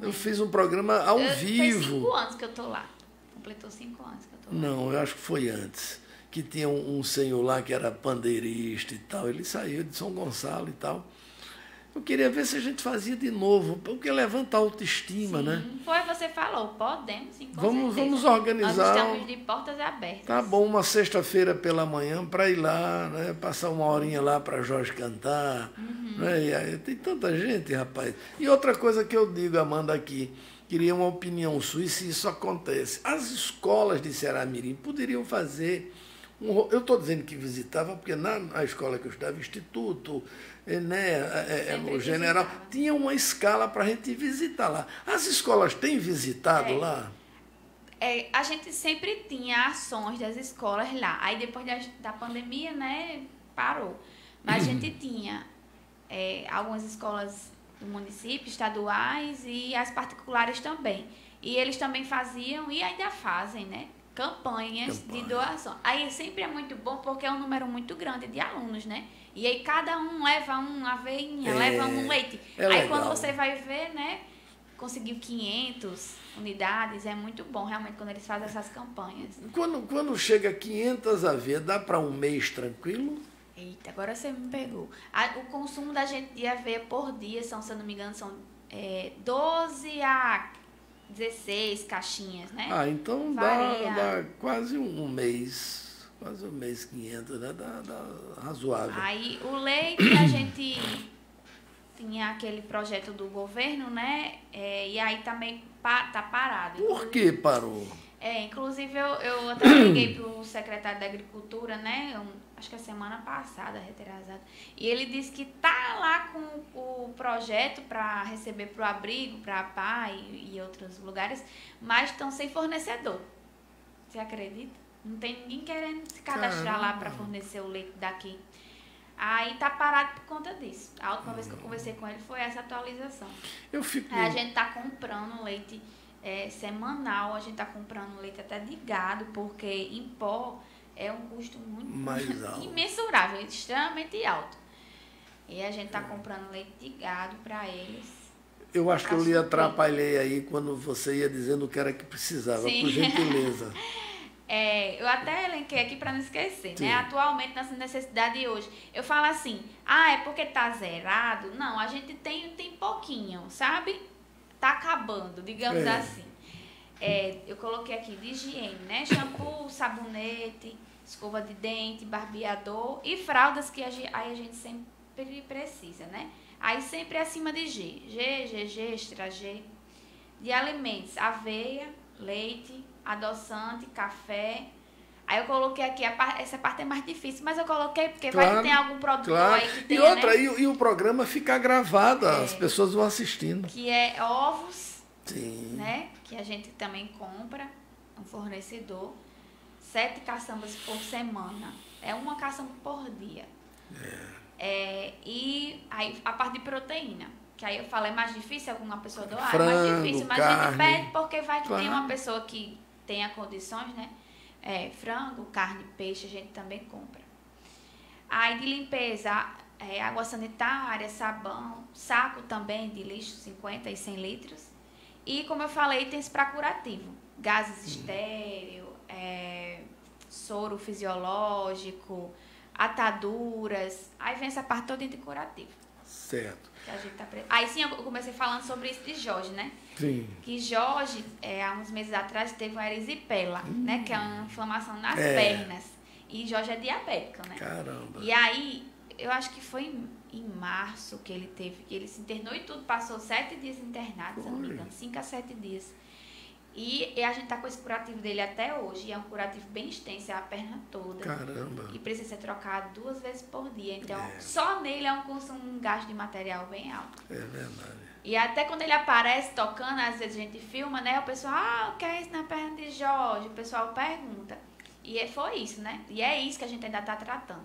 [SPEAKER 3] Eu fiz um programa ao
[SPEAKER 8] eu, Faz cinco
[SPEAKER 3] vivo.
[SPEAKER 8] anos que eu tô lá. Completou cinco anos que eu tô lá.
[SPEAKER 3] Não, eu acho que foi antes. Que tinha um, um senhor lá que era pandeirista e tal. Ele saiu de São Gonçalo e tal. Eu queria ver se a gente fazia de novo, porque levanta a autoestima, né?
[SPEAKER 8] Sim, Foi, você falou, podemos sim,
[SPEAKER 3] Vamos-
[SPEAKER 8] certeza.
[SPEAKER 3] vamos organizar
[SPEAKER 8] Nós estamos de portas abertas.
[SPEAKER 3] Tá bom, uma sexta-feira pela manhã para ir lá, né? Passar uma horinha lá para Jorge cantar. Né? E aí, tem tanta gente, rapaz. E outra coisa que eu digo, Amanda, aqui, queria uma opinião sua, e se isso acontece. As escolas de Ceará Mirim poderiam fazer. Um, eu estou dizendo que visitava, porque na, na escola que eu estava, Instituto, né, eh, eh,
[SPEAKER 8] Sempre
[SPEAKER 3] no General,
[SPEAKER 8] visitava.
[SPEAKER 3] tinha uma escala para a gente visitar lá. As escolas têm visitado
[SPEAKER 8] É.
[SPEAKER 3] lá?
[SPEAKER 8] É, a gente sempre tinha ações das escolas lá. Aí depois da, da pandemia, né, parou. Mas a gente tinha é, algumas escolas do município, estaduais e as particulares também. E eles também faziam e ainda fazem, né? Campanhas
[SPEAKER 3] Campanha.
[SPEAKER 8] de doação. Aí sempre é muito bom porque é um número muito grande de alunos, né? E aí cada um leva um aveinha,
[SPEAKER 3] É,
[SPEAKER 8] leva um leite.
[SPEAKER 3] é
[SPEAKER 8] aí
[SPEAKER 3] legal.
[SPEAKER 8] quando você vai ver, né? conseguiu 500 unidades, é muito bom realmente quando eles fazem essas campanhas.
[SPEAKER 3] Quando, quando chega 500 aveia, dá para um mês tranquilo?
[SPEAKER 8] Eita, agora você me pegou. O consumo da gente de aveia por dia são, se eu não me engano, são é, 12 a 16 caixinhas, né?
[SPEAKER 3] Ah, então dá, dá quase um mês, quase um mês 500, né? Dá, dá razoável.
[SPEAKER 8] Aí o leite a gente tinha aquele projeto do governo, né? É, e aí também pa, tá parado.
[SPEAKER 3] Por que parou?
[SPEAKER 8] É, inclusive eu, eu até liguei pro secretário da Agricultura, né? um- acho que a semana passada, retrasada. E ele disse que tá lá com o projeto para receber pro abrigo, para a PA e, e outros lugares, mas estão sem fornecedor. Você acredita? Não tem ninguém querendo se cadastrar lá para fornecer o leite daqui. Aí tá parado por conta disso. A última vez que eu conversei com ele foi essa atualização.
[SPEAKER 3] Eu fico.
[SPEAKER 8] Aí a gente tá comprando leite é, semanal, a gente tá comprando leite até de gado, porque em pó é um custo muito
[SPEAKER 3] Mais alto.
[SPEAKER 8] imensurável, extremamente alto. E a gente tá comprando leite de gado para eles.
[SPEAKER 3] Eu acho que eu lhe atrapalhei aí quando você ia dizendo o que era que precisava,
[SPEAKER 8] Sim.
[SPEAKER 3] por gentileza.
[SPEAKER 8] É, eu até elenquei aqui para não esquecer,
[SPEAKER 3] Sim.
[SPEAKER 8] né? Atualmente, nessa necessidade de hoje. Eu falo assim, ah, é porque tá zerado? Não, a gente tem, tem pouquinho, sabe? Tá acabando, digamos
[SPEAKER 3] É.
[SPEAKER 8] assim. É, eu coloquei aqui de higiene, né? Shampoo, sabonete, escova de dente, barbeador e fraldas que a aí a gente sempre precisa, né? Aí sempre acima de G. G, GG, extra G. De alimentos, aveia, leite, adoçante, café, Aí eu coloquei aqui, a essa parte é mais difícil, mas eu coloquei porque
[SPEAKER 3] Claro,
[SPEAKER 8] vai que tem algum produtor
[SPEAKER 3] Claro.
[SPEAKER 8] aí que
[SPEAKER 3] E
[SPEAKER 8] tem,
[SPEAKER 3] outra,
[SPEAKER 8] né?
[SPEAKER 3] e, e o programa fica gravado, as pessoas vão assistindo.
[SPEAKER 8] Que é ovos,
[SPEAKER 3] Sim.
[SPEAKER 8] né? Que a gente também compra, um fornecedor. Sete caçambas por semana. É uma caçamba por dia. É, e aí a parte de proteína. Que aí eu falo, é mais difícil alguma pessoa doar? é mais
[SPEAKER 3] Frango,
[SPEAKER 8] difícil, mas a
[SPEAKER 3] carne.
[SPEAKER 8] gente pede porque vai que tem
[SPEAKER 3] Claro.
[SPEAKER 8] uma pessoa que tenha condições, né? É, frango, carne, peixe, a gente também compra. Aí de limpeza, é, água sanitária, sabão, saco também de lixo, 50 e 100 litros. E como eu falei, itens para curativo. Gases estéreo, é, soro fisiológico, ataduras. Aí vem essa parte toda de curativo.
[SPEAKER 3] Certo.
[SPEAKER 8] Que a gente tá pre... Aí sim, eu comecei falando sobre isso de Jorge, né?
[SPEAKER 3] Sim.
[SPEAKER 8] que Jorge, é, há uns meses atrás, teve uma erisipela, né? Que é uma inflamação nas
[SPEAKER 3] É.
[SPEAKER 8] pernas. E Jorge é diabético, né?
[SPEAKER 3] Caramba.
[SPEAKER 8] E aí, eu acho que foi em, em março que ele teve, que ele se internou e tudo, passou sete dias internado, se não me engano, cinco a sete dias. E, a gente tá com esse curativo dele até hoje, e é um curativo bem extenso, é a perna toda.
[SPEAKER 3] Caramba.
[SPEAKER 8] E precisa ser trocado duas vezes por dia. Então,
[SPEAKER 3] É.
[SPEAKER 8] só nele é um consumo, um gasto de material bem alto.
[SPEAKER 3] É verdade.
[SPEAKER 8] E até quando ele aparece tocando, às vezes a gente filma, né? O pessoal, ah, o que é isso na perna de Jorge? O pessoal pergunta. E é- foi isso, né? E é isso que a gente ainda tá tratando.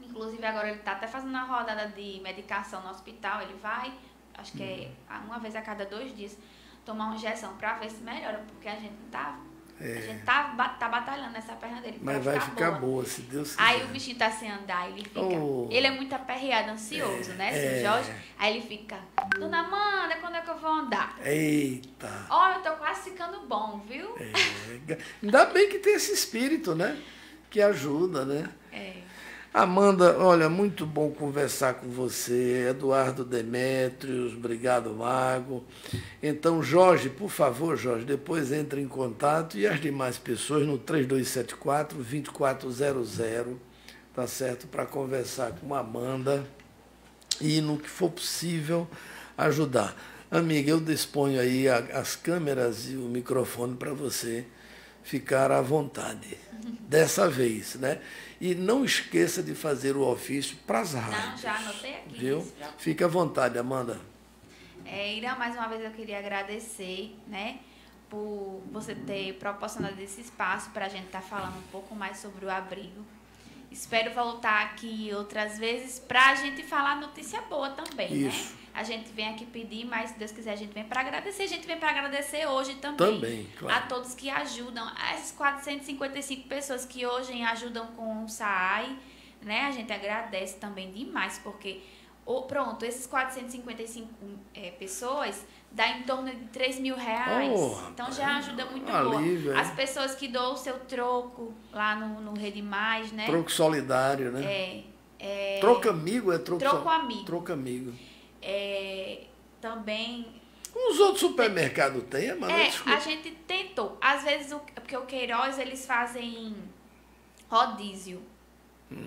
[SPEAKER 8] Inclusive agora ele tá até fazendo uma rodada de medicação no hospital. Ele vai, acho que é
[SPEAKER 3] Uhum.
[SPEAKER 8] uma vez a cada dois dias, tomar uma injeção pra ver se melhora, porque a gente não tá.
[SPEAKER 3] É.
[SPEAKER 8] A gente tá, tá batalhando nessa perna dele.
[SPEAKER 3] Mas vai ficar boa, se Deus quiser.
[SPEAKER 8] Aí o bichinho tá sem andar, ele fica.
[SPEAKER 3] Oh.
[SPEAKER 8] Ele é muito aperreado, ansioso, né, seu
[SPEAKER 3] é.
[SPEAKER 8] Jorge? Aí ele fica, Dona Amanda, quando é que eu vou andar?
[SPEAKER 3] Eita.
[SPEAKER 8] Ó, eu tô quase ficando bom, viu?
[SPEAKER 3] É. Ainda bem que tem esse espírito, né? Que ajuda, né?
[SPEAKER 8] É.
[SPEAKER 3] Amanda, olha, muito bom conversar com você. Eduardo Demétrios, obrigado, Mago. Então, Jorge, por favor, Jorge, depois entre em contato e as demais pessoas no 3274-2400, tá certo? Para conversar com a Amanda e, no que for possível, ajudar. Amiga, eu disponho aí as câmeras e o microfone para você ficar à vontade. Dessa vez, né? E não esqueça de fazer o ofício para as
[SPEAKER 8] Não,
[SPEAKER 3] rádios.
[SPEAKER 8] já anotei aqui.
[SPEAKER 3] Viu?
[SPEAKER 8] não.
[SPEAKER 3] Fique à vontade, Amanda.
[SPEAKER 8] É, Irã, mais uma vez eu queria agradecer, né, por você ter proporcionado esse espaço para a gente estar falando um pouco mais sobre o abrigo. Espero voltar aqui outras vezes para a gente falar notícia boa também,
[SPEAKER 3] Isso.
[SPEAKER 8] né? A gente vem aqui pedir, mas se Deus quiser a gente vem para agradecer. A gente vem para agradecer hoje também.
[SPEAKER 3] Também, claro.
[SPEAKER 8] A todos que ajudam, a essas 455 pessoas que hoje ajudam com o SAAI, né? A gente agradece também demais, porque pronto, esses 455 é, pessoas dá em torno de 3 mil reais.
[SPEAKER 3] Oh,
[SPEAKER 8] então
[SPEAKER 3] rapaz,
[SPEAKER 8] já ajuda muito
[SPEAKER 3] alívio,
[SPEAKER 8] boa. As pessoas que dão o seu troco lá no, no Rede Mais, né?
[SPEAKER 3] Troco solidário, né?
[SPEAKER 8] É, é,
[SPEAKER 3] Troco amigo é troco
[SPEAKER 8] Troco amigo.
[SPEAKER 3] Troco amigo.
[SPEAKER 8] É, também
[SPEAKER 3] Os outros supermercados têm, Amanda?
[SPEAKER 8] É, a gente tentou. Às vezes, o, porque o Queiroz, eles fazem rodízio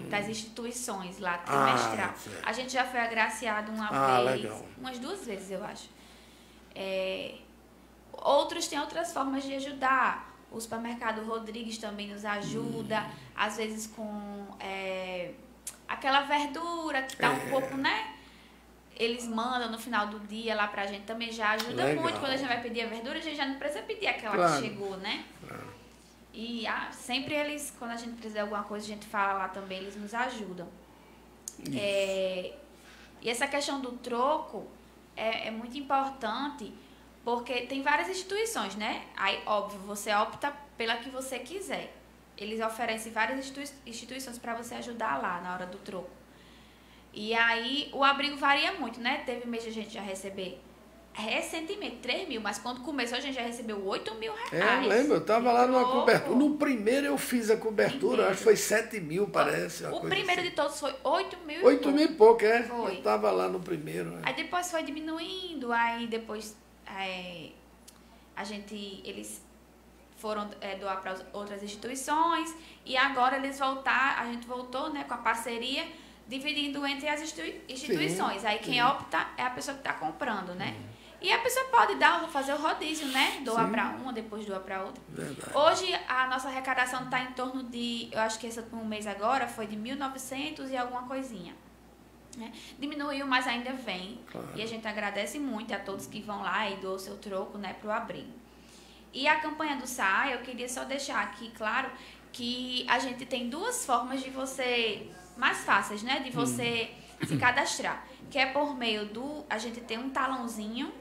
[SPEAKER 8] das instituições lá, trimestral.
[SPEAKER 3] Hum. certo.
[SPEAKER 8] a gente já foi agraciado uma
[SPEAKER 3] Ah,
[SPEAKER 8] vez,
[SPEAKER 3] legal.
[SPEAKER 8] umas duas vezes, eu acho. É, outros têm outras formas de ajudar. O supermercado Rodrigues também nos ajuda,
[SPEAKER 3] Hum.
[SPEAKER 8] às vezes com é, aquela verdura que tá
[SPEAKER 3] É.
[SPEAKER 8] um pouco, né? Eles mandam no final do dia lá pra gente também já ajuda
[SPEAKER 3] Legal.
[SPEAKER 8] muito. Quando a gente vai pedir a verdura, a gente já não precisa pedir aquela
[SPEAKER 3] Claro.
[SPEAKER 8] que chegou, né? E ah, sempre eles, quando a gente precisa de alguma coisa, a gente fala lá também, eles nos ajudam. É, e essa questão do troco é, é muito importante, porque tem várias instituições, né? Aí, óbvio, você opta pela que você quiser. Eles oferecem várias institui- instituições para você ajudar lá na hora do troco. E aí, o abrigo varia muito, né? Teve mês que a gente já receber recentemente 3 mil, mas quando começou a gente já recebeu 8 mil
[SPEAKER 3] É,
[SPEAKER 8] reais.
[SPEAKER 3] eu lembro, eu estava lá numa cobertura. No primeiro eu fiz a cobertura,
[SPEAKER 8] Primeiro.
[SPEAKER 3] acho que foi 7 mil, parece.
[SPEAKER 8] O primeiro
[SPEAKER 3] assim.
[SPEAKER 8] de todos foi 8 mil. e
[SPEAKER 3] 8
[SPEAKER 8] pouco.
[SPEAKER 3] mil e pouco, é.
[SPEAKER 8] Foi.
[SPEAKER 3] Eu estava lá no primeiro. né?
[SPEAKER 8] Aí depois foi diminuindo, aí depois é, a gente, eles foram é, doar para outras instituições e agora eles voltar, a gente voltou né, com a parceria, dividindo entre as institui- instituições. aí quem
[SPEAKER 3] sim.
[SPEAKER 8] opta é a pessoa que está comprando, né? E a pessoa pode dar, fazer o rodízio, né? Doar para uma, depois doar para outra.
[SPEAKER 3] Verdade.
[SPEAKER 8] Hoje a nossa arrecadação está em torno de, eu acho que esse último mês agora foi de 1.900 e alguma coisinha. né? Diminuiu, mas ainda vem. E a gente agradece muito a todos que vão lá e doam seu troco né, para o abrigo. E a campanha do SAI, eu queria só deixar aqui claro que a gente tem duas formas de você, mais fáceis, né? De você se cadastrar. Que é por meio do. A gente tem um talãozinho,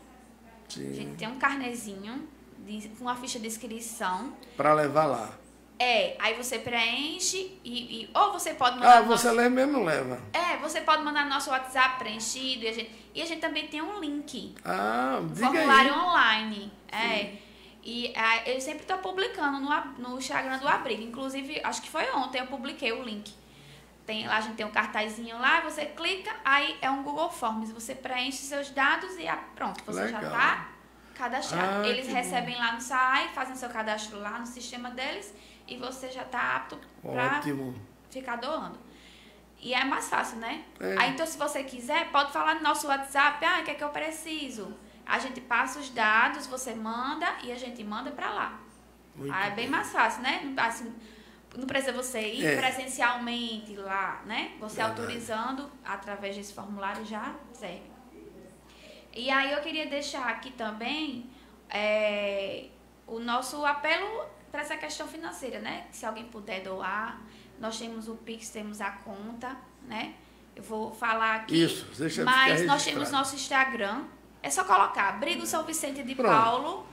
[SPEAKER 8] a
[SPEAKER 3] Sim.
[SPEAKER 8] gente tem um carnezinho de- com uma ficha de inscrição.
[SPEAKER 3] Para levar lá.
[SPEAKER 8] É, aí você preenche e. e- ou você pode mandar.
[SPEAKER 3] Ah, você
[SPEAKER 8] nosso-
[SPEAKER 3] leva mesmo leva.
[SPEAKER 8] É, você pode mandar no nosso WhatsApp preenchido e a gente, e a gente também tem um link.
[SPEAKER 3] Ah,
[SPEAKER 8] Um
[SPEAKER 3] diga
[SPEAKER 8] formulário
[SPEAKER 3] aí.
[SPEAKER 8] online. É. E ah, eu sempre estou publicando no, no Instagram do Abrigo. Inclusive, acho que foi ontem eu publiquei o link. Tem, lá a gente tem um cartazinho lá, você clica, aí é um Google Forms. Você preenche seus dados e ah, pronto, você já
[SPEAKER 3] Legal.
[SPEAKER 8] está cadastrado.
[SPEAKER 3] Ah,
[SPEAKER 8] Eles recebem lá no SAI, fazem seu cadastro lá no sistema deles e você já está apto para ficar doando. E é mais fácil, né?
[SPEAKER 3] É.
[SPEAKER 8] Aí então, se você quiser, pode falar no nosso WhatsApp, ah, o que é que eu preciso? A gente passa os dados, você manda e a gente manda pra lá.
[SPEAKER 3] Muito
[SPEAKER 8] Aí é bem mais fácil, né? Não- Assim, não precisa você ir
[SPEAKER 3] É.
[SPEAKER 8] presencialmente lá, né? Você
[SPEAKER 3] Verdade.
[SPEAKER 8] autorizando através desse formulário já serve. E aí eu queria deixar aqui também é, o nosso apelo para essa questão financeira, né? Se alguém puder doar, nós temos o Pix, temos a conta, né? Eu vou falar aqui.
[SPEAKER 3] Isso, deixa eu
[SPEAKER 8] Mas nós temos nosso Instagram. É só colocar Brigo São Vicente de
[SPEAKER 3] Pronto.
[SPEAKER 8] Paulo,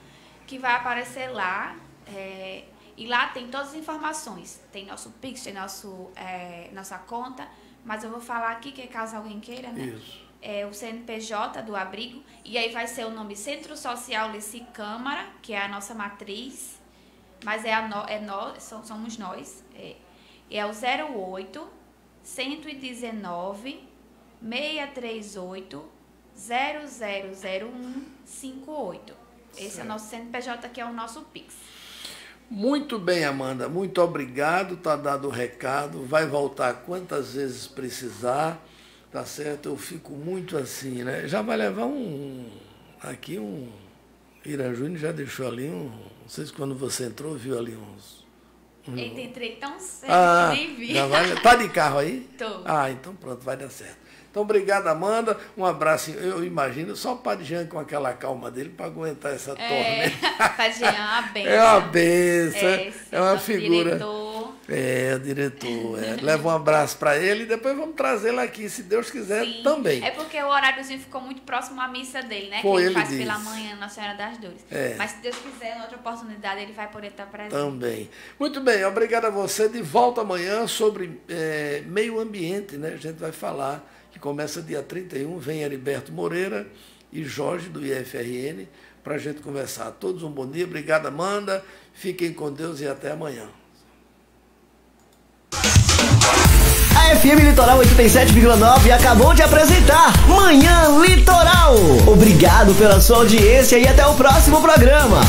[SPEAKER 8] que vai aparecer lá. é, e lá tem todas as informações. Tem nosso Pix, tem nosso, é, nossa conta. Mas eu vou falar aqui, que caso alguém queira, né?
[SPEAKER 3] Isso.
[SPEAKER 8] é, o CNPJ do abrigo, e aí vai ser o nome Centro Social Leci Câmara, que é a nossa matriz, mas é, a no, é nós, so- somos nós. É, é o 08 119 638 000158. Esse é o nosso CNPJ, que é o nosso Pix.
[SPEAKER 3] Muito bem, Amanda. Muito obrigado. Tá dado o recado. Vai voltar quantas vezes precisar. Tá certo? Eu fico muito assim, né? Já vai levar um. Aqui um. Irã Júnior já deixou ali um. Não sei se quando você entrou, viu ali uns.
[SPEAKER 8] Eita, entrei tão cedo.
[SPEAKER 3] Ah,
[SPEAKER 8] que nem vi.
[SPEAKER 3] já vai, tá de carro aí?
[SPEAKER 8] Tô.
[SPEAKER 3] Ah, então pronto, vai dar certo. Então, obrigado, Amanda. Um abraço. Eu imagino só o Padre Jean com aquela calma dele para aguentar essa
[SPEAKER 8] É,
[SPEAKER 3] tormenta.
[SPEAKER 8] Tadinha, uma benção.
[SPEAKER 3] É uma benção,
[SPEAKER 8] É,
[SPEAKER 3] é uma figura.
[SPEAKER 8] diretor.
[SPEAKER 3] É, diretor. É. Leva um abraço para ele e depois vamos trazê-lo aqui, se Deus quiser,
[SPEAKER 8] Sim.
[SPEAKER 3] também.
[SPEAKER 8] É porque o horáriozinho ficou muito próximo à missa dele, né?
[SPEAKER 3] Foi,
[SPEAKER 8] que ele,
[SPEAKER 3] ele
[SPEAKER 8] faz
[SPEAKER 3] disse.
[SPEAKER 8] pela manhã na Senhora das Dores.
[SPEAKER 3] É.
[SPEAKER 8] Mas se Deus quiser, em outra oportunidade, ele vai poder estar presente.
[SPEAKER 3] Também. Muito bem, obrigado a você. De volta amanhã sobre é, meio ambiente, né? A gente vai falar, que começa dia 31, vem Heriberto Moreira e Jorge do IFRN para a gente conversar. Todos um bom dia, obrigado Amanda, fiquem com Deus e até amanhã.
[SPEAKER 2] A FM Litoral 87,9 acabou de apresentar Manhã Litoral. Obrigado pela sua audiência e até o próximo programa.